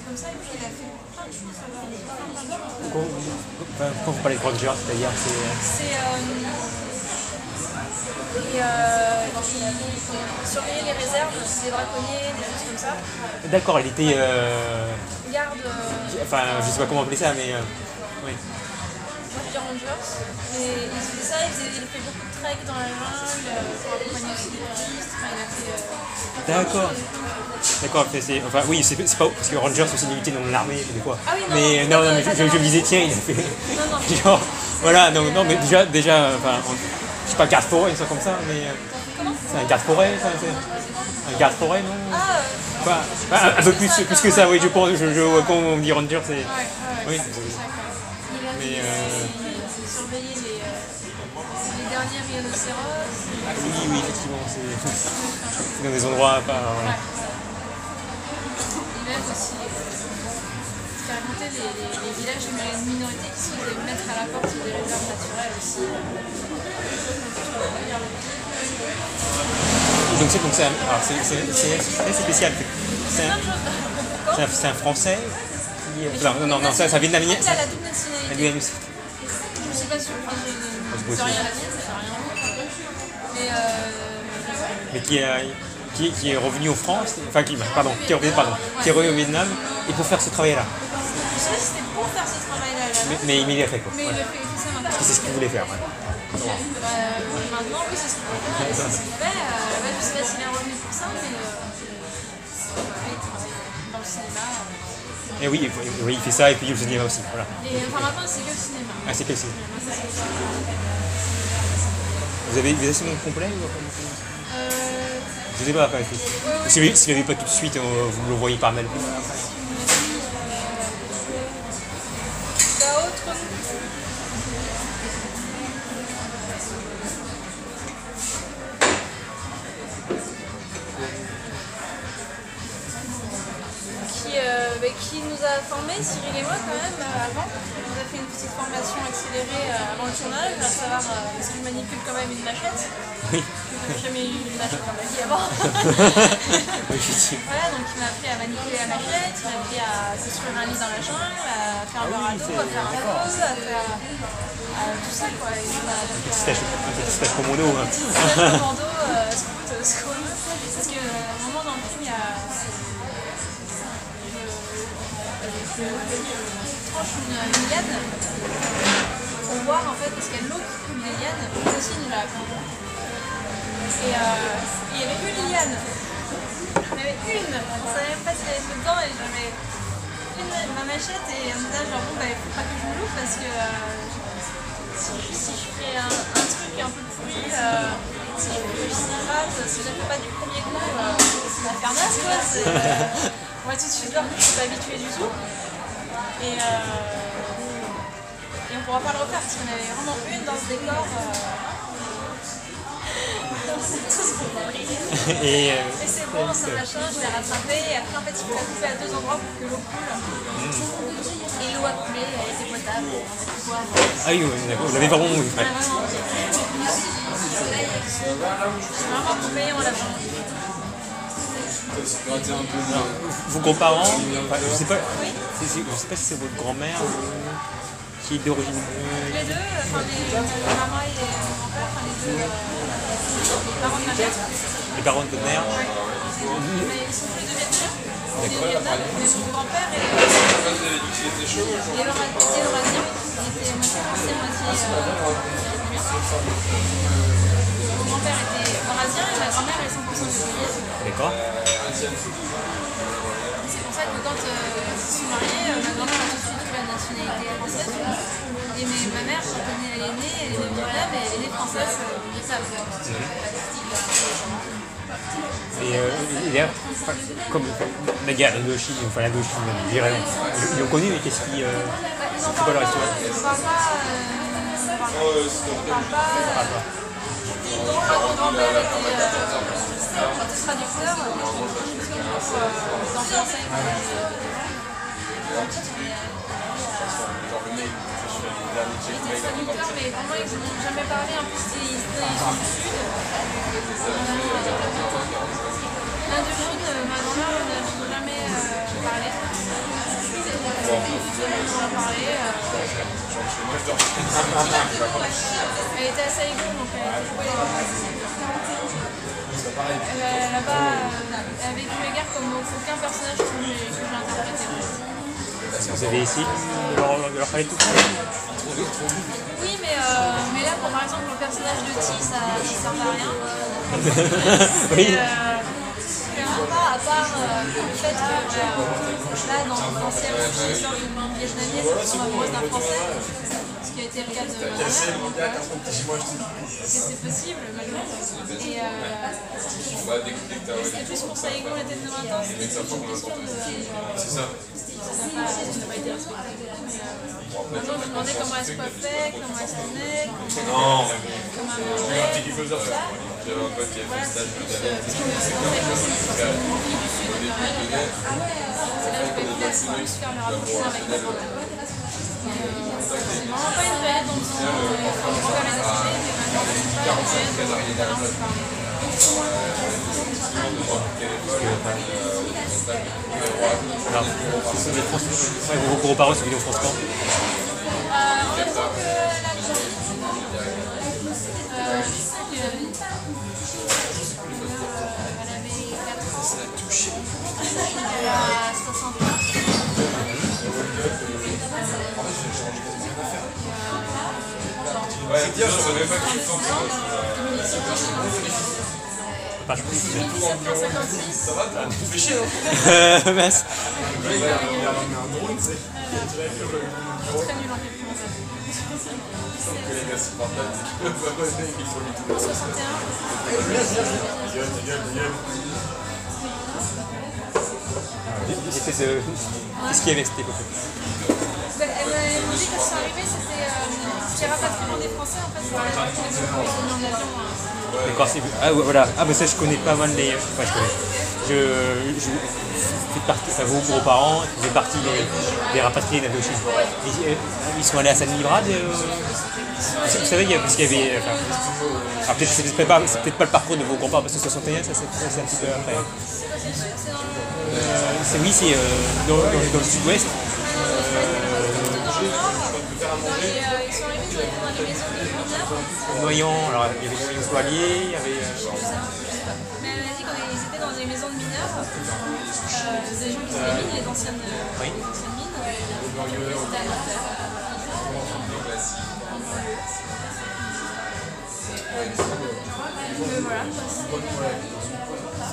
comme ça. Et puis il a fait plein de choses. plein, plein de choses. quand, vous- parlez de Rangers, c'est-à-dire, c'est. C'est. euh, et euh, qui surveillait les réserves, des braconniers, des choses comme ça. D'accord, il était. euh, Garde, euh, Enfin, je sais pas comment appeler ça, mais. oui. Dis rangers. Et il faisait ça, il, faisait, il fait beaucoup de trek dans la jungle, euh, pour accompagner aussi des touristes. Enfin, il a fait. euh, D'accord. D'accord. Enfin, oui, c'est pas. Parce que Rangers, c'est une unité dans l'armée, des fois. Ah oui, non, mais non, non, mais je, je- me disais, tiens, il a fait. Non, non. Genre. Voilà, non, non, mais déjà, déjà. Enfin, je sais pas, garde-forêt, une chose comme ça, mais. euh, C'est un garde-forêt, ça c'est. Un garde-forêt, non? Ah, euh, un, un peu plus, plus que ça, oui, je pense. Je, je, quand on dit Ranger, c'est. ouais, ouais, Oui. Oui, oui, effectivement, c'est. Dans des endroits pas. voilà. Et même aussi, euh, les, les, les villages de minorités qui se faisaient mettre à la porte des réserves naturelles aussi. Donc c'est donc c'est spécial. C'est un, c'est un, Français qui. Non, non, non, c'est un Vietnamien. Il a la ça fait rien. Mais euh, mais qui est, qui, est- qui est revenu en France, enfin qui, pardon, qui est revenu, pardon, qui est revenu au Vietnam et pour faire ce travail-là. je sais pas si c'était pour faire ce travail-là. là, Mais, il l'a fait quoi. Mais il Voilà. le fait, il fait ça maintenant. C'est ce qu'il voulait faire. ouais. Bah, maintenant, oui, c'est ce qu'il fait. Et c'est ce qu'il fait. Euh, ouais, je sais pas s'il est revenu pour ça, mais euh, il dans le cinéma. Et oui, oui, il fait ça et puis le cinéma aussi. Voilà. Et enfin, maintenant, c'est que le cinéma. Ah, c'est que le cinéma. Vous avez, vous avez son nom complet ou pas Euh, Je sais pas, enfin, si vous ne l'avez pas tout de suite, euh, vous le voyez par mail. t'as autre euh, bah, qui nous a formés, Cyril et moi quand même, euh, avant. On nous a fait une petite formation accélérée euh, avant le tournage, à savoir euh, parce qu'il manipule quand même une machette? Oui. J'ai jamais eu une machette dans ma vie avant. Oui, je Voilà, donc il m'a appris à manipuler la machette, il m'a appris à construire un lit dans la jungle, à faire un beurre à dos, à faire un rose, à faire tout ça quoi. Et à- stage, un petit stage commando. hein. petit stage commando, euh, scout, euh, scout. Parce qu'à un moment dans le film, il y a. tranche une, liane pour voir en fait, parce qu'il y a l'eau qui coule des lianes, nous l'a appris. Et il y avait une liane. Il y avait une, on savait même pas s'il y avait dedans et j'avais une, ma machette et on me disait genre bon bah il faut pas que je me loupe parce que si, je fais un, truc un peu pourri, si je fais si je rate, si je ne fais pas du premier coup, c'est la fernasse quoi. on va tout de suite je suis pas habituée du tout. Et, euh, et on pourra pas le refaire parce qu'on avait vraiment une dans ce décor. Euh, on s'est tous compris. Et euh, Et c'est bon, ce machin, je l'ai rattrapé. Et après, en fait, il faut la couper à deux endroits pour que l'eau coule. Et l'eau a coulé, elle était potable. On ah oui, vous l'avez vraiment. Ah, vraiment. C'est vraiment coupé, on l'a Vos grands-parents, enfin, je sais pas, c'est- c'est- je sais pas si c'est votre grand-mère ou qui est d'origine. euh, Les deux, enfin, les, ma maman et mon grand-père, enfin, les deux, euh, les parents de ma mère. les parents de votre mère. Mais ils sont tous les deux vietnamiens. Vietnam, mais mon grand-père est il est eura- il est eurasien. Il était moitié français, moitié euh, vietnamien. Grand-père était eurasien et ma grand-mère est 100% vietnamienne. D'accord. C'est pour ça que quand euh, ils se sont mariés, euh, ma grand-mère a tout de suite eu la nationalité française. Et mais, ma mère, quand elle est née, elle est née Vietnam et elle est née française euh, au Vietnam. Et, euh, et d'ailleurs, enfin, comme la guerre d'Indochine, enfin l'Indochine, je dirais, ils l'ont connu, mais qu'est-ce qui. euh, Ils en quoi parlent leur pas, histoire on parle pas, euh, on parle pas, mon grand-père était, euh, traducteur, euh, dans le français, il était traducteur, mais vraiment ils n'ont jamais parlé, en plus ils, sont du sud. L'Indochine, euh, ma grand-mère n'a jamais euh, parlé. Euh. Elle était à Saigon, donc elle a jouée Elle a, elle vécu la guerre comme aucun personnage que j'ai interprété. vous avez essayé de leur, de leur parler tout ça Oui, mais, euh, mais là, pour, par exemple, le personnage de T, ça ne sert à rien. Oui. Et, euh, part euh, le fait que bah, là, dans l'ancienne vietnamienne d'un français, ce qui a été le cas de ma mère, que c'est possible, malgré Et euh, c'était plus pour Saigon l'été de 91, c'était plus une question de. Ça pas, ça n'a pas été respecté. Mais, euh, maintenant, je me demandais comment elle se coiffait, comment elle se tenait, comment elle mangeait, ça. Voilà, c'est euh, de ma grand-mère. Euh, on est décédé, mais maintenant c'est pas une période dont mes parents se parlent. Alors, c'est des France... ouais, vos gros-parents, c'est vidéo France quand Euh, Elle a 60 ans. Ouais, dire, je savais pas qu'il Pas. 1756. Ça va, t'as tout fait chier, non Euh, mince. Très nul en Que les gars se peuvent pas aimer, il faut lui tout. 61. Gueule, de... Qu'est-ce qu'il y avait époque Elle m'a dit que c'était euh, rapatriement des Français en fait. Les gens en avion. hein. D'accord, c'est... Ah voilà. Ah bah ça, je connais pas mal les... Enfin, je connais. Je... je fais partie... Enfin, vos gros-parents faisaient partie des, des rapatriés d'Indochine. Ils sont allés à Sainte-Livrade euh, Vous savez, parce qu'il y avait... Enfin, ah, peut-être, c'est peut-être pas, le parcours de vos grands-parents, parce que 61, ça c'est, ça, c'est un petit peu après. C'est c'est c'est. Euh, c'est, oui, c'est euh, dans, dans- dans le sud-ouest. Les, euh, ils sont arrivés, dans les maisons de mineurs. Noyant, alors il y avait Noyant Soilier, il y avait. euh. Mais elle m'a dit qu'ils étaient dans des maisons de mineurs. Euh, des gens qui des mines, les anciennes, Oui. les anciennes mines. Ils étaient à l'enfer. Euh, voilà, c'est-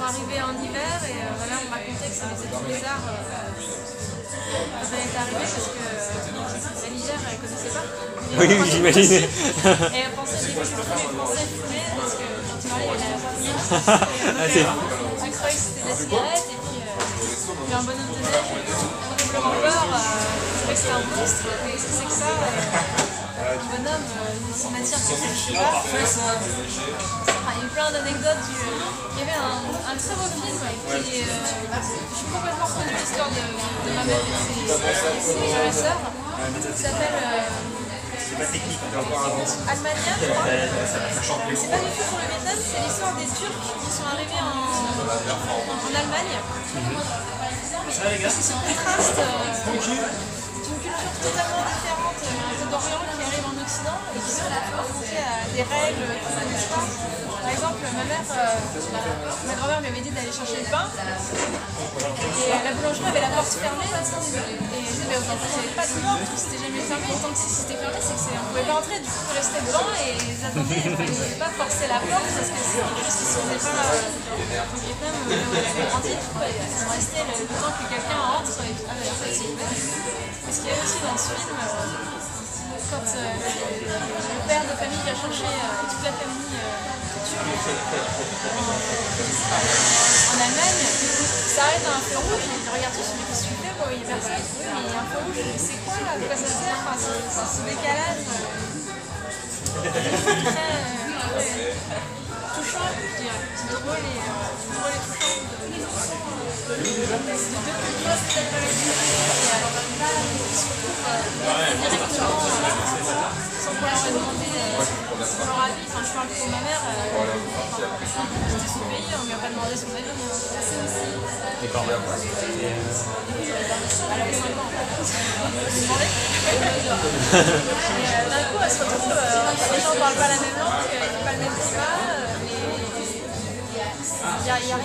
sont arrivés en hiver et euh, voilà, on m'a racontait que ça faisait tout bizarre euh, quand elle est arrivée parce que euh, à l'hiver elle connaissait pas. Et Oui, oui, j'imagine. Et elle pensait au début que les Français fumaient parce que quand tu parlais, elle avait pas fumé. Ah, c'est- Elle croyait que c'était de la cigarette et puis un bonhomme de neige horriblement peur. Euh, je trouvais que c'était un monstre. Qu'est-ce que c'est que ça euh, bonhomme, euh, c'est une matière pas. Enfin, il y a eu plein d'anecdotes. du- Il y avait un, un très beau film qui est. euh, je suis complètement reconnue l'histoire de, de ma mère et ses, ses sœurs. qui s'appelle. Euh, Almania, je crois. C'est pas du tout sur le Vietnam, c'est l'histoire des Turcs qui sont arrivés en, en Allemagne. C'est ce contraste culture totalement différente, euh, d'Orient qui arrive en Occident et qui sont confrontés à des règles qu'ils ne connaissent pas. Par exemple, ma mère, euh, ma grand-mère m'avait dit d'aller chercher le pain et euh, la boulangerie avait la porte fermée et je disais, fait, il n'y avait pas de porte, c'était jamais fermé. Tant que c'était fermé, c'est que c'est- on pouvait pas entrer, du coup, on restait devant et ils attendaient, enfin, ils ne pouvaient pas forcer la porte parce que c'est quelque chose qui se faisait pas euh, au Vietnam, euh, où elle avait grandi, du coup, ils sont restés le, temps que quelqu'un entre et. Ah, ben, en fait, Parce qu'il y a aussi dans ce film, euh, quand euh, le père de famille va chercher euh, toute la famille en Allemagne, s'arrête à un feu rouge il regarde tu fais quoi Il a personne. Mais il y a un feu rouge, c'est quoi là quoi ça sert enfin, ce décalage euh, euh, touchant, drôle et, euh, et euh, directement euh, sans demandé euh, leur avis. Enfin, je parle pour ma mère, euh, c'était son pays, on lui a pas demandé son avis. D'accord. Elle avait 5 ans. euh, d'un coup, elle se retrouve, euh, les gens ne parlent pas la même langue, ils n'ont pas le même euh, mais il n'y a, rien.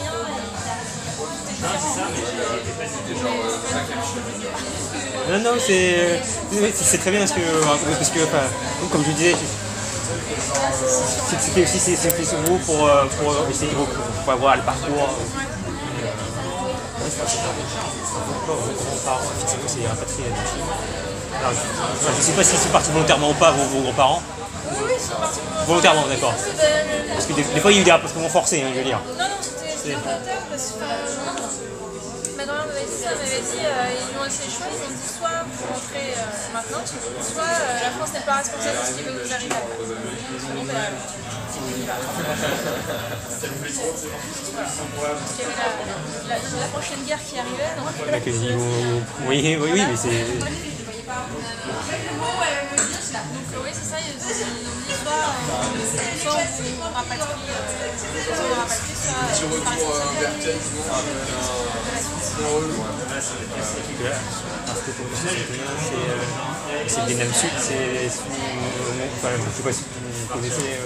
Non, non, c'est c'est- très bien parce que, parce que enfin, comme je disais, c'est- c'était aussi c'est c'est fait sur vous pour, euh, pour essayer de pour avoir le parcours. Alors, je ne sais pas si c'est parti volontairement ou pas, vos, vos grands-parents. Oui, oui. Volontairement, d'accord. Parce que des, des fois, il y a eu des rapprochements forcés, hein, je veux dire. Non, non, c'était volontaire parce que ma grand-mère m'avait dit ça, elle m'avait dit euh, ils lui ont laissé le choix, ils ont dit soit vous rentrez euh, maintenant, soit euh, la France n'est pas responsable de ce qui va nous arriver ben, alors, on y va. Voilà. Parce qu'il y avait la, la, la prochaine guerre qui arrivait, donc Donc, oui, oui, oui, mais c'est. Donc euh, oui, c'est ça, ils, ont dit soit, euh, soit on rapatrie, euh, soit on rapatrie, soit euh, vers c'est euh, c'est le Vietnam Sud, c'est sous. Enfin, je ne sais pas si vous connaissez.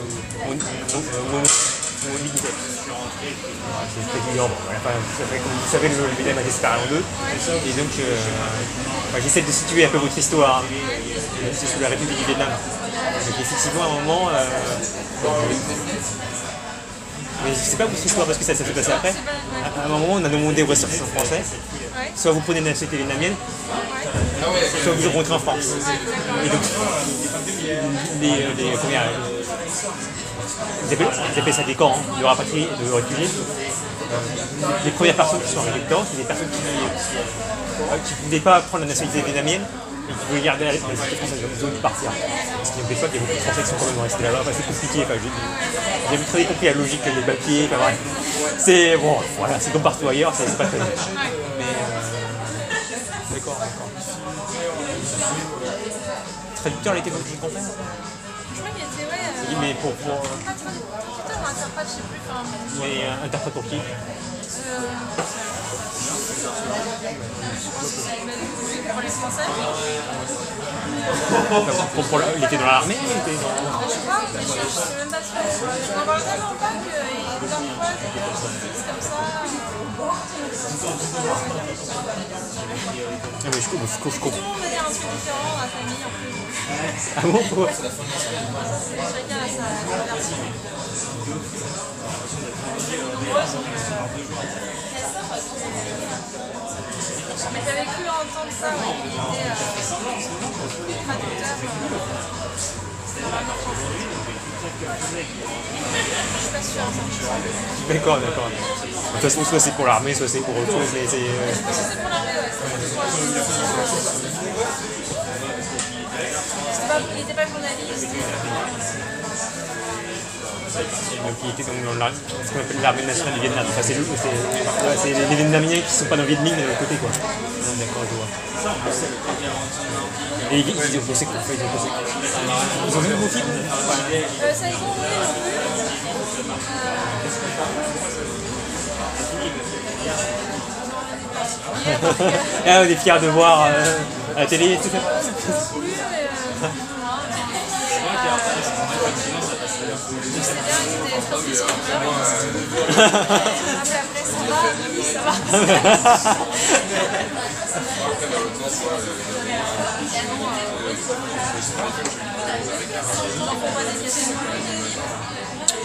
Vous savez, vous savez, le le Vietnam a séparé en deux. Et donc, euh, j'essaie de situer un peu votre histoire. hein. C'est sous la République du Vietnam. Effectivement, à un moment. euh, mais sais pas votre histoire parce que ça, ça s'est passé après. À un moment, on a demandé aux ressortissants français soit vous prenez la nationalité vietnamienne, soit vous rentrez en France. Les, ils, appellent, ça des camps hein, de rapatriés, de réfugiés. Euh, les premières personnes qui sont arrivées dedans, c'est des personnes qui ne voulaient pas prendre la nationalité vietnamienne et qui voulaient garder la nationalité française, ils ont dû partir. Parce qu'il y a des fois beaucoup de Français qui sont quand même restés là-bas, c'est compliqué. Enfin, j'ai très compris la logique des papiers. C'est bon, voilà, c'est comme partout ailleurs, ça, c'est pas très bien. Euh, d'accord, d'accord. Traducteur, il était votre grand-père je sais plus. Enfin, mais, euh, interprète pour qui euh, pour les Français. Pour- pour Il était dans l'armée il était dans- Je crois, mais je, je sais même pas je n'en parle tellement pas que euh, parfois des comme ça. Ah, mais je, je, je, je Tout comprends. le monde veut dire un truc différent la famille en plus. Ah bon pourquoi Chacun a sa version. Euh, Mais j'avais cru entendre ça, ouais, qu'il était euh, traducteur. Je suis pas sûre, ça. D'accord, d'accord. De toute façon, soit c'est pour l'armée, soit c'est pour autre chose, mais c'est. euh, Il n'était pas journaliste. Donc il était donc dans la- ce qu'on appelle l'armée nationale du Vietnam. Enfin, c'est le- c'est- ouais, c'est les, les Vietnamiens qui ne sont pas dans le Viet Minh, mais de l'autre côté quoi. Ah, D'accord, je vois. Et ils, ils ont bossé quoi Ils ont bossé. Ils ont vu vos films Euh, ça, plus. Euh... Ah, on est fiers de voir euh, à la télé et tout ça.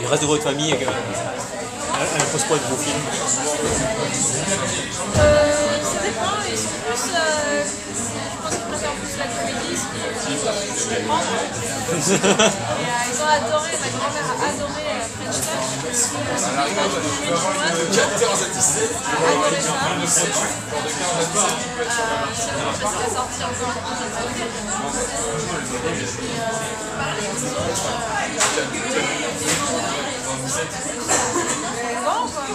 le reste de votre famille, euh, elle, elle pense quoi de vos films Euh, ça dépend, ils sont plus. euh, je pense qu'ils préfèrent plus la comédie, ce qui est comprendre. Et euh, ils ont adoré, ma grand-mère a adoré euh, French Touch. Euh, La comédie chinoise. 14 à 17. a adoré ça. Euh, c'est bon parce qu'elle est sortie encore un peu de Et euh, les autres. euh, Bon, quoi.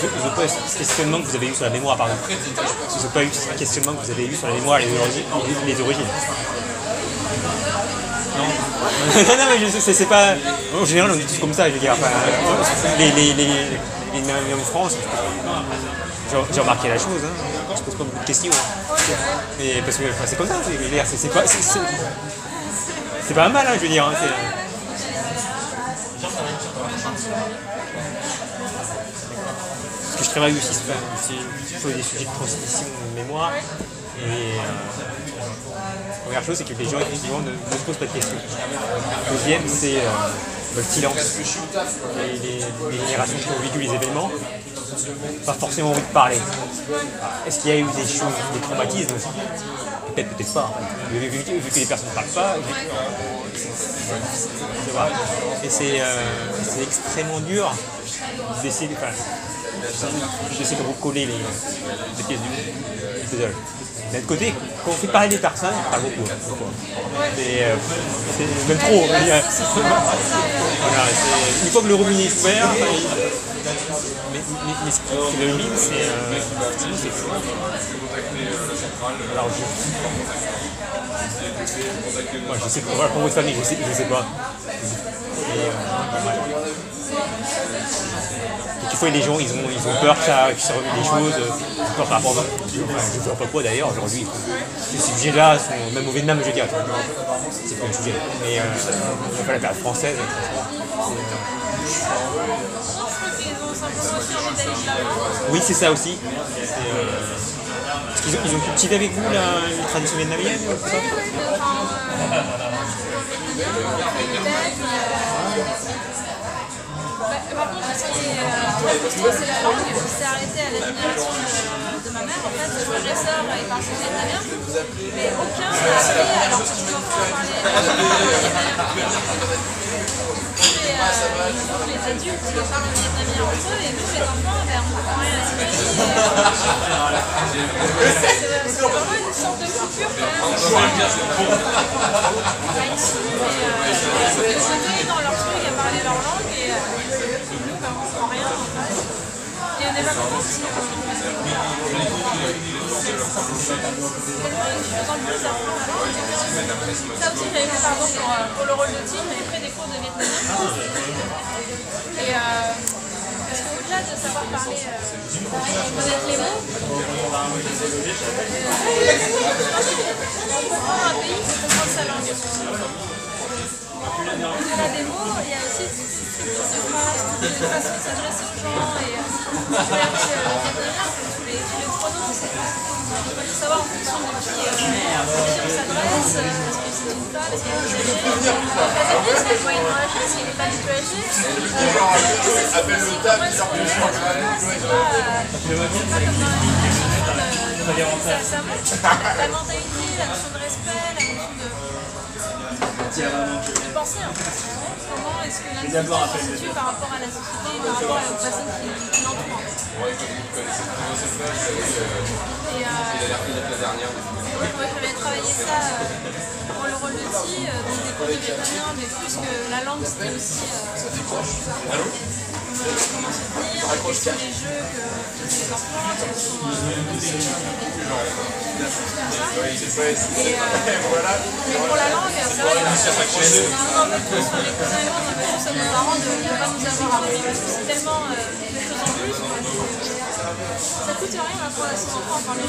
Je ne pas ce questionnement que vous avez eu sur la mémoire, pardon. Je eu ce questionnement que vous avez eu sur la mémoire et les origines. Les, origines. Non. non, mais je c'est- pas. En général, on est tous comme ça, je veux dire. Enfin, les, les, les, les en France, j'ai remarqué la chose, hein. se pose pas beaucoup de questions. hein. Mais parce que enfin, c'est comme ça, c'est je pas. c'est- pas mal, hein, je veux dire. hein, Parce que je travaille aussi sur des sujets de transmission de mémoire. Et euh, la première chose, c'est que les gens effectivement ne, ne se posent pas de questions. Deuxième, c'est euh, le silence. Les, les- les générations qui ont vécu les événements, pas forcément envie de parler. Est-ce qu'il y a eu des choses, des traumatismes? Peut-être, peut-être pas. en fait. Vu, que les personnes ne parlent pas. Et c'est euh, c'est extrêmement dur d'essayer de, recoller les, les pièces du, puzzle. D'un côté, quand on fait parler des personnes, on parle beaucoup. hein. C'est euh, même trop. une fois que le robinet est ouvert, mais, mais, ce qui le mine, c'est. Euh, moi, je sais pas, pour votre famille, je sais, je sais pas. Et, euh, des les gens, ils ont, ils ont peur que ça, que ça remue des choses, euh, ils ont peur par rapport à... Je vois pas quoi d'ailleurs, aujourd'hui. Ces sujets-là, sont, même au Vietnam, je veux dire, c'est pas un sujet. Mais euh, pas la période française, franchement. Oui, c'est ça aussi. C'est, euh, Qu'ils ont, ils ont cultivé avec vous la, les traditions vietnamiennes ou ça Par contre, ce qui est euh, très frustrant, c'est la langue. Il s'est arrêté à la génération de, de ma mère. En fait, frère et sœurs, ils parlent tous vietnamien, mais aucun n'a appris à leurs petits enfants à parler. Et euh, nous, les adultes, ils parlent vietnamien entre eux, et nous, les enfants, ben, on comprend rien à ce qu'ils disent. C'est c'est vraiment une sorte de coupure quand même. Pas ici, mais euh, ils sont jetés dans leur truc à parler leur langue, et, euh, et nous, ben, on comprend rien en fait. Et on n'est pas compétitif. Ça aussi, j'avais fait pardon pour, euh, pour le rôle de team, j'avais pris des cours de vietnamien. Et euh, parce qu'au-delà de savoir parler, euh, et connaître les mots, pour comprendre un pays, il faut comprendre sa langue. Au-delà des mots, il y a aussi toute une structure de façon de s'adresser aux gens. Et euh, tous les, tous pronoms, il faut savoir en fonction de qui, euh, on s'adresse, euh, est-ce que c'est une femme, qu'elle est âgée, est-ce qu'elle est-ce qu'elle n'est pas. Euh, est euh, la ça, monte. La mentalité, la notion de respect, la notion de de penser en fait. Comment est-ce que l'individu se situe par rapport à la société, par rapport aux personnes qui, qui l'entourent. Et euh, moi j'avais travaillé ça euh, pour le rôle de Ti, euh, donc des cours de vietnamien, mais plus que la langue c'était aussi euh, comment, euh, comment se les jeux que mais pour la langue, en en nos parents de ne pas nous avoir appris parce que c'est tellement de choses en plus. Ça coûte rien enfants à parler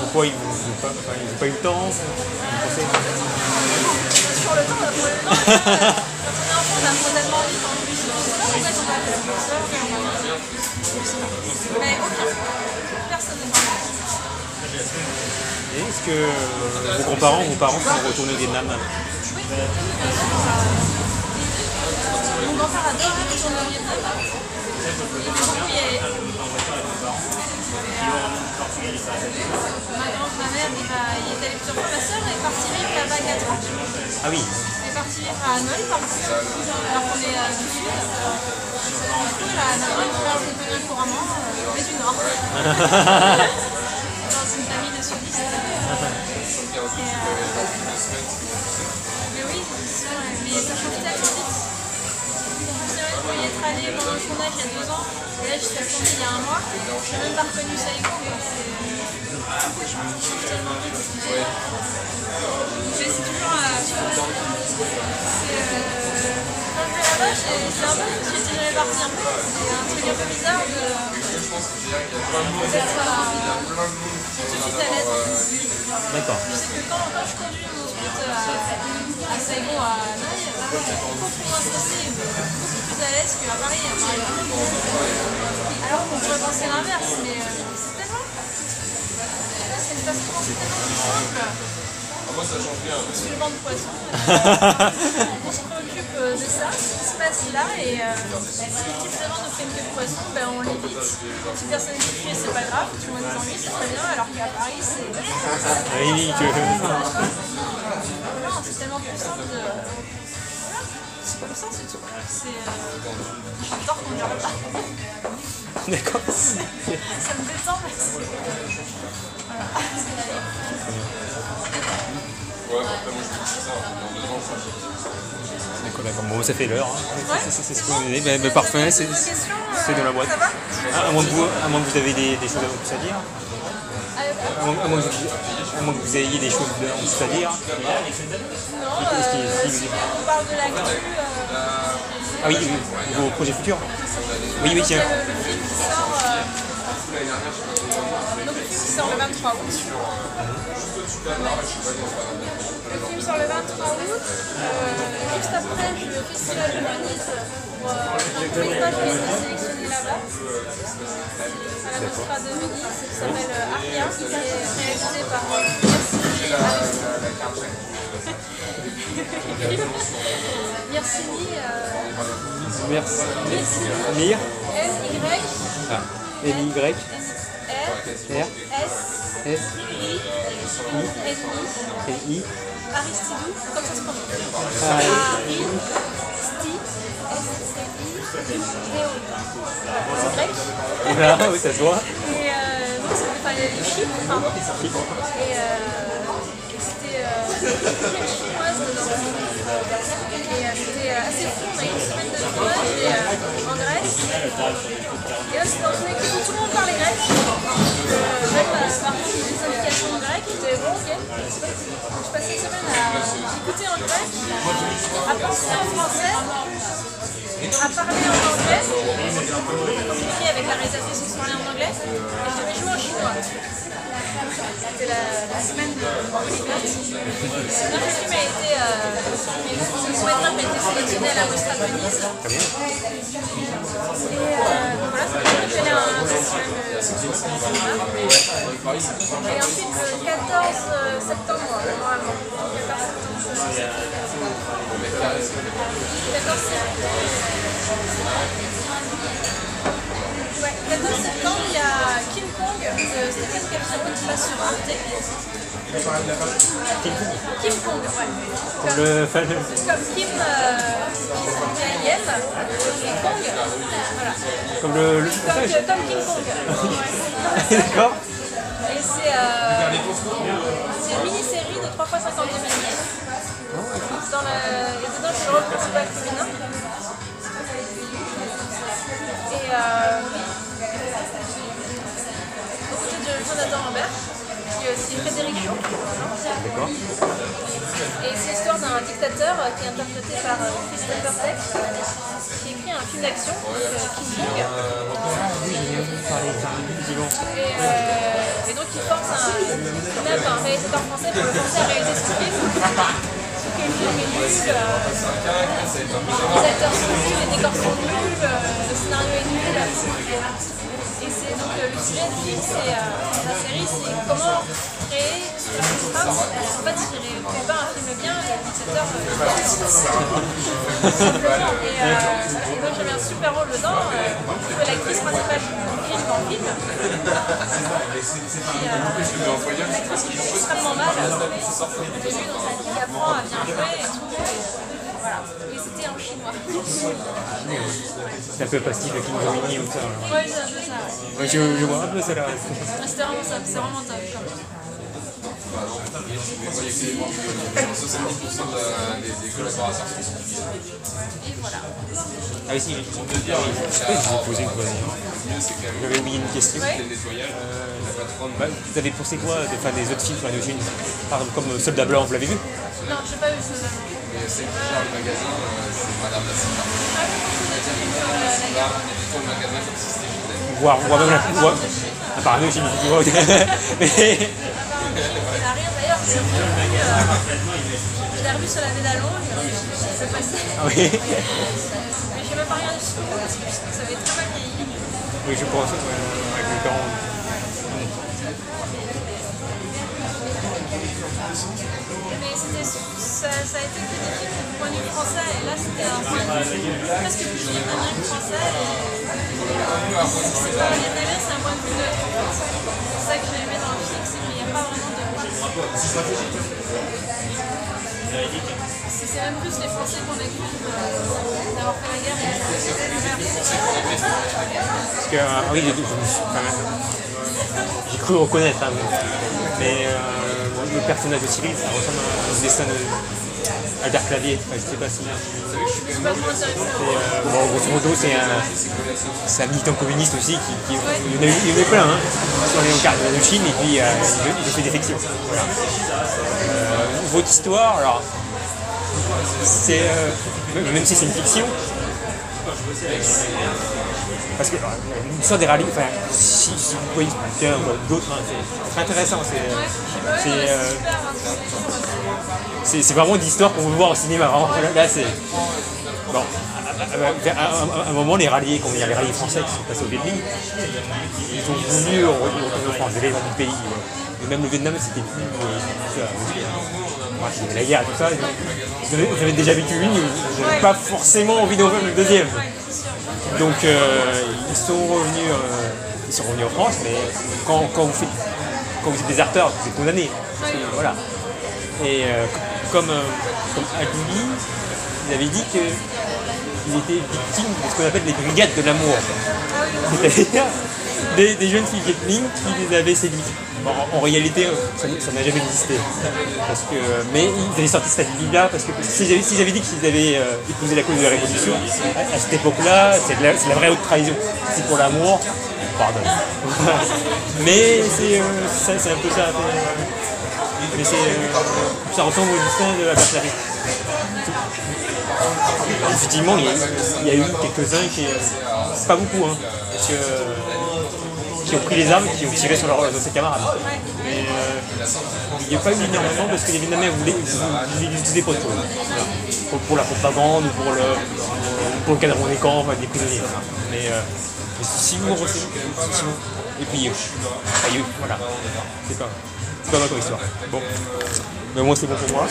pourquoi ils n'ont pas, eu le temps? Sur le temps, on a pas le temps. Quand on est enfant, on apprend tellement vite en plus. Je sais pas pourquoi ils sont pas fait comme ça. Mais aucun. Personne ne parle. Et est-ce que euh, vos grands-parents, vos parents sont retournés au Vietnam? Oui, euh, Mon grand-père adore retourner au Vietnam. Ma grand ma mère, il, va, il est allé plusieurs fois. Ma soeur est partie vivre là-bas 4 ans. Ah oui, Elle est partie vivre à Hanoï, par alors qu'on est du sud. Du coup, là, à Hanoï, on parle vietnamien couramment, mais du nord. Dans une famille de sudistes. Et, euh, mais oui, mais ça être allé pendant le tournage il y a deux ans, et là je suis attendue il y a un mois, je n'ai même pas reconnu Saïko. quoi. C'est- Ça change tellement vite. Mais c'est toujours. euh, euh, quand je vais là-bas, c'est un peu comme si j'étais jamais mardi un peu. C'est un truc un peu bizarre de de suite à l'aise. D'accord. Je sais que quand, quand je conduis mon scooter à, à Saigon, à Hanoï, je suis beaucoup moins stressée, beaucoup plus à l'aise qu'à Paris. À Paris. Alors qu'on pourrait penser l'inverse, mais euh, c'est tellement. C'est parce que c'est tellement plus simple. Ah, moi, ça change rien. Je suis le de poisson. euh, de ça, ce qui se passe là, et euh, si l'équipe vraiment nous fait une queue de poisson, ben, on l'évite. Si personne n'est touché, c'est pas grave, tout le monde s'ennuie, c'est très bien, alors qu'à Paris, c'est. Oui, que... Non, c'est tellement plus simple de. Voilà, c'est comme ça, c'est tout. C'est. Euh... J'adore conduire là-bas. D'accord. ça me détend, mais c'est. Ouais, après, moi, je dis ça. Dans deux ans, ça. Bon, ça fait l'heure. hein. Ouais. C'est- ce qu'on disait. Parfait, c'est euh, dans la boîte. Ah, à, moins que vous, à moins que vous avez des, des choses à dire. Ah, À moins, à moins que, vous, à moins que vous ayez des choses de- à dire. Non, euh, si on parle de l'actu, euh, Ah oui, vos projets futurs. Oui, oui, tiens. a le, le film qui sort. euh, donc, le film qui sort le 23 août. Le film sort le 23 août. Euh, juste après, je vais au Festival de Venise pour euh, un court métrage qui a été sélectionné là-bas. À la Mostra de Venise, qui s'appelle euh, Aria, qui est réalisé par euh, Yersini euh, Merci. Lire. M-Y Ah. M-Y. R R. S S. I I. Aristidou, comme ça se prononce. Ah, Aristi, S-C-I-D-O. C'est grec. Voilà, oui, ça se voit. Et euh, donc, c'était enfin, il y a des assez fou. On a eu une semaine de tournage euh, en Grèce. Et là, c'était dans une équipe où tout le monde parlait grec. Euh, même la partie des indications en grec. Bon, ok. Je passais une semaine à écouter en grec, à penser en français, à parler en anglais, communiquer avec la réalisatrice qui se en anglais, et je devais jouer en chinois. C'était la, la semaine de. Donc le film a été, euh, sélectionné à la Mostra Venise. Et euh, voilà, ça un festival de cinéma. Et ensuite le 14 septembre, normalement. 14 septembre. 14 Ouais, 14 septembre, il y a King Kong de Stéphane qui passe sur Arte. Kim Kong, ouais. Comme le. Comme Kim, euh, K-I-M, et Kong, voilà. Comme le, le Comme, comme King Kong. D'accord. Et c'est euh, c'est une mini-série de 3 x 52 minutes. Dans la, et dedans, c'est le rôle principal féminin. Et euh, aux côtés de Jonathan Lambert, qui est aussi Frédéric Jean. D'accord. Et c'est l'histoire d'un dictateur qui est interprété par euh, Christopher Peck, qui écrit un film d'action, euh, King Kong. De effectivement. Et, euh, et donc il force un, même un réalisateur français pour le forcer à réaliser ce film. Sauf que le film est nul, euh, les acteurs sont nuls, les décors sont nuls, euh, le scénario est nul. Et c'est donc euh, le sujet du film, c'est euh, la série, c'est comment créer sur la trame. En fait, il ne fait pas un film bien, euh. Et, euh, et donc j'avais un super rôle dedans. Euh, je jouais l'actrice principale dirige dans le film. Et, euh, l'actrice qui joue extrêmement mal. Au début, donc elle apprend à bien jouer et tout. Et, voilà. Et c'était en chinois. C'est un peu pas style de King Domini ou ça. Ouais, c'est un peu ça. je, je vois un peu ça là. C'était vraiment ça, c'est vraiment top. Des, des collaborateurs sont portugais. Et voilà. Ah oui, si, on peut dire, je je posé une c'est J'avais oublié une question. Bah, vous avez pensé quoi des, enfin, des autres films sur Indochine Par exemple, comme Soldat Blanc, vous l'avez vu? Non, j'ai pas vu ce et celle qui gère le magasin, euh, c'est Madame la. Ah déjà euh, le magasin comme si c'était Gisèle. Voir, voir même la. Voir... À part Indochine, tu vois. Mais. Ça n'a rien d'ailleurs, c'est un film, euh, je l'ai revu sur la passé oui, Mais je même pas rien du tout parce que ça mal vieilli. oui je pense. ouais, avec le temps. Mais ça, a été que des du point de vue français et là c'était un point de vue presque plus vietnamien que français. Et c'est pas vietnamien, c'est un point de vue en fait. C'est ça que j'ai aimé dans le film, c'est qu'il n'y a pas vraiment de point de. C'est même plus les Français qu'on accuse euh, d'avoir fait la guerre et Parce que, euh, oui, j'ai cru reconnaître, hein, mais euh, le personnage de Cyril, ça ressemble à un dessin de Albert Clavier. Enfin, je sais pas si. Et, euh, bon, grosso modo, c'est un, militant communiste aussi qui, qui- il, y en a eu, il y en a eu plein hein, sur les cartes de Chine et puis euh, il, il fait défection. Voilà. Euh, votre histoire, alors, c'est même si c'est une fiction, parce que euh, l'histoire des rallyes, enfin, si, si vous tiens, ou d'autres, hein, c'est très intéressant. C'est, euh, c'est, euh, c'est vraiment qu'on veut voir au cinéma. Là, c'est. Bon, à, à- un moment, les ralliés, comme il y a les ralliés français qui sont passés au Vietnam, ils ont voulu retourner en France, gens du pays. Et même le Vietnam, c'était plus. euh, la guerre tout ça. Avez déjà vécu une, n'avez pas forcément envie d'en faire une deuxième. Donc euh, ils sont revenus, euh, ils sont revenus en France, mais quand, quand vous faites, quand vous êtes déserteur, vous êtes condamné. Que, voilà. Et euh, comme euh, comme Adouli, il avait dit qu'il était victime de ce qu'on appelle les brigades de l'amour. C'est-à-dire des, des jeunes filles vietnamiennes qui les avaient séduites. En, réalité, euh, ça n'a jamais existé. Que, mais ils avaient sorti cette livre-là parce que s'ils avaient, avaient dit qu'ils avaient euh, épousé la cause de la Révolution, à, cette époque-là, c'est la, vraie haute trahison. C'est pour l'amour, pardon. mais c'est euh, un peu ça. Mais euh, ça ressemble au destin de la Bertharie. Effectivement, il y, a, eu quelques-uns qui. Pas beaucoup, hein. Parce que, qui ont pris les armes, qui ont tiré sur, leurs- ses camarades. Mais euh, il n'y a pas eu énormément parce que les Vietnamiens voulaient utiliser pour. Voilà. Pour, pour la propagande ou pour le, pour le cadran des camps, des prisonniers. Mais euh, si vous recevez. Et puis, euh, voilà. C'est pas, pas mal comme histoire. Bon. Mais moi, c'est bon pour moi.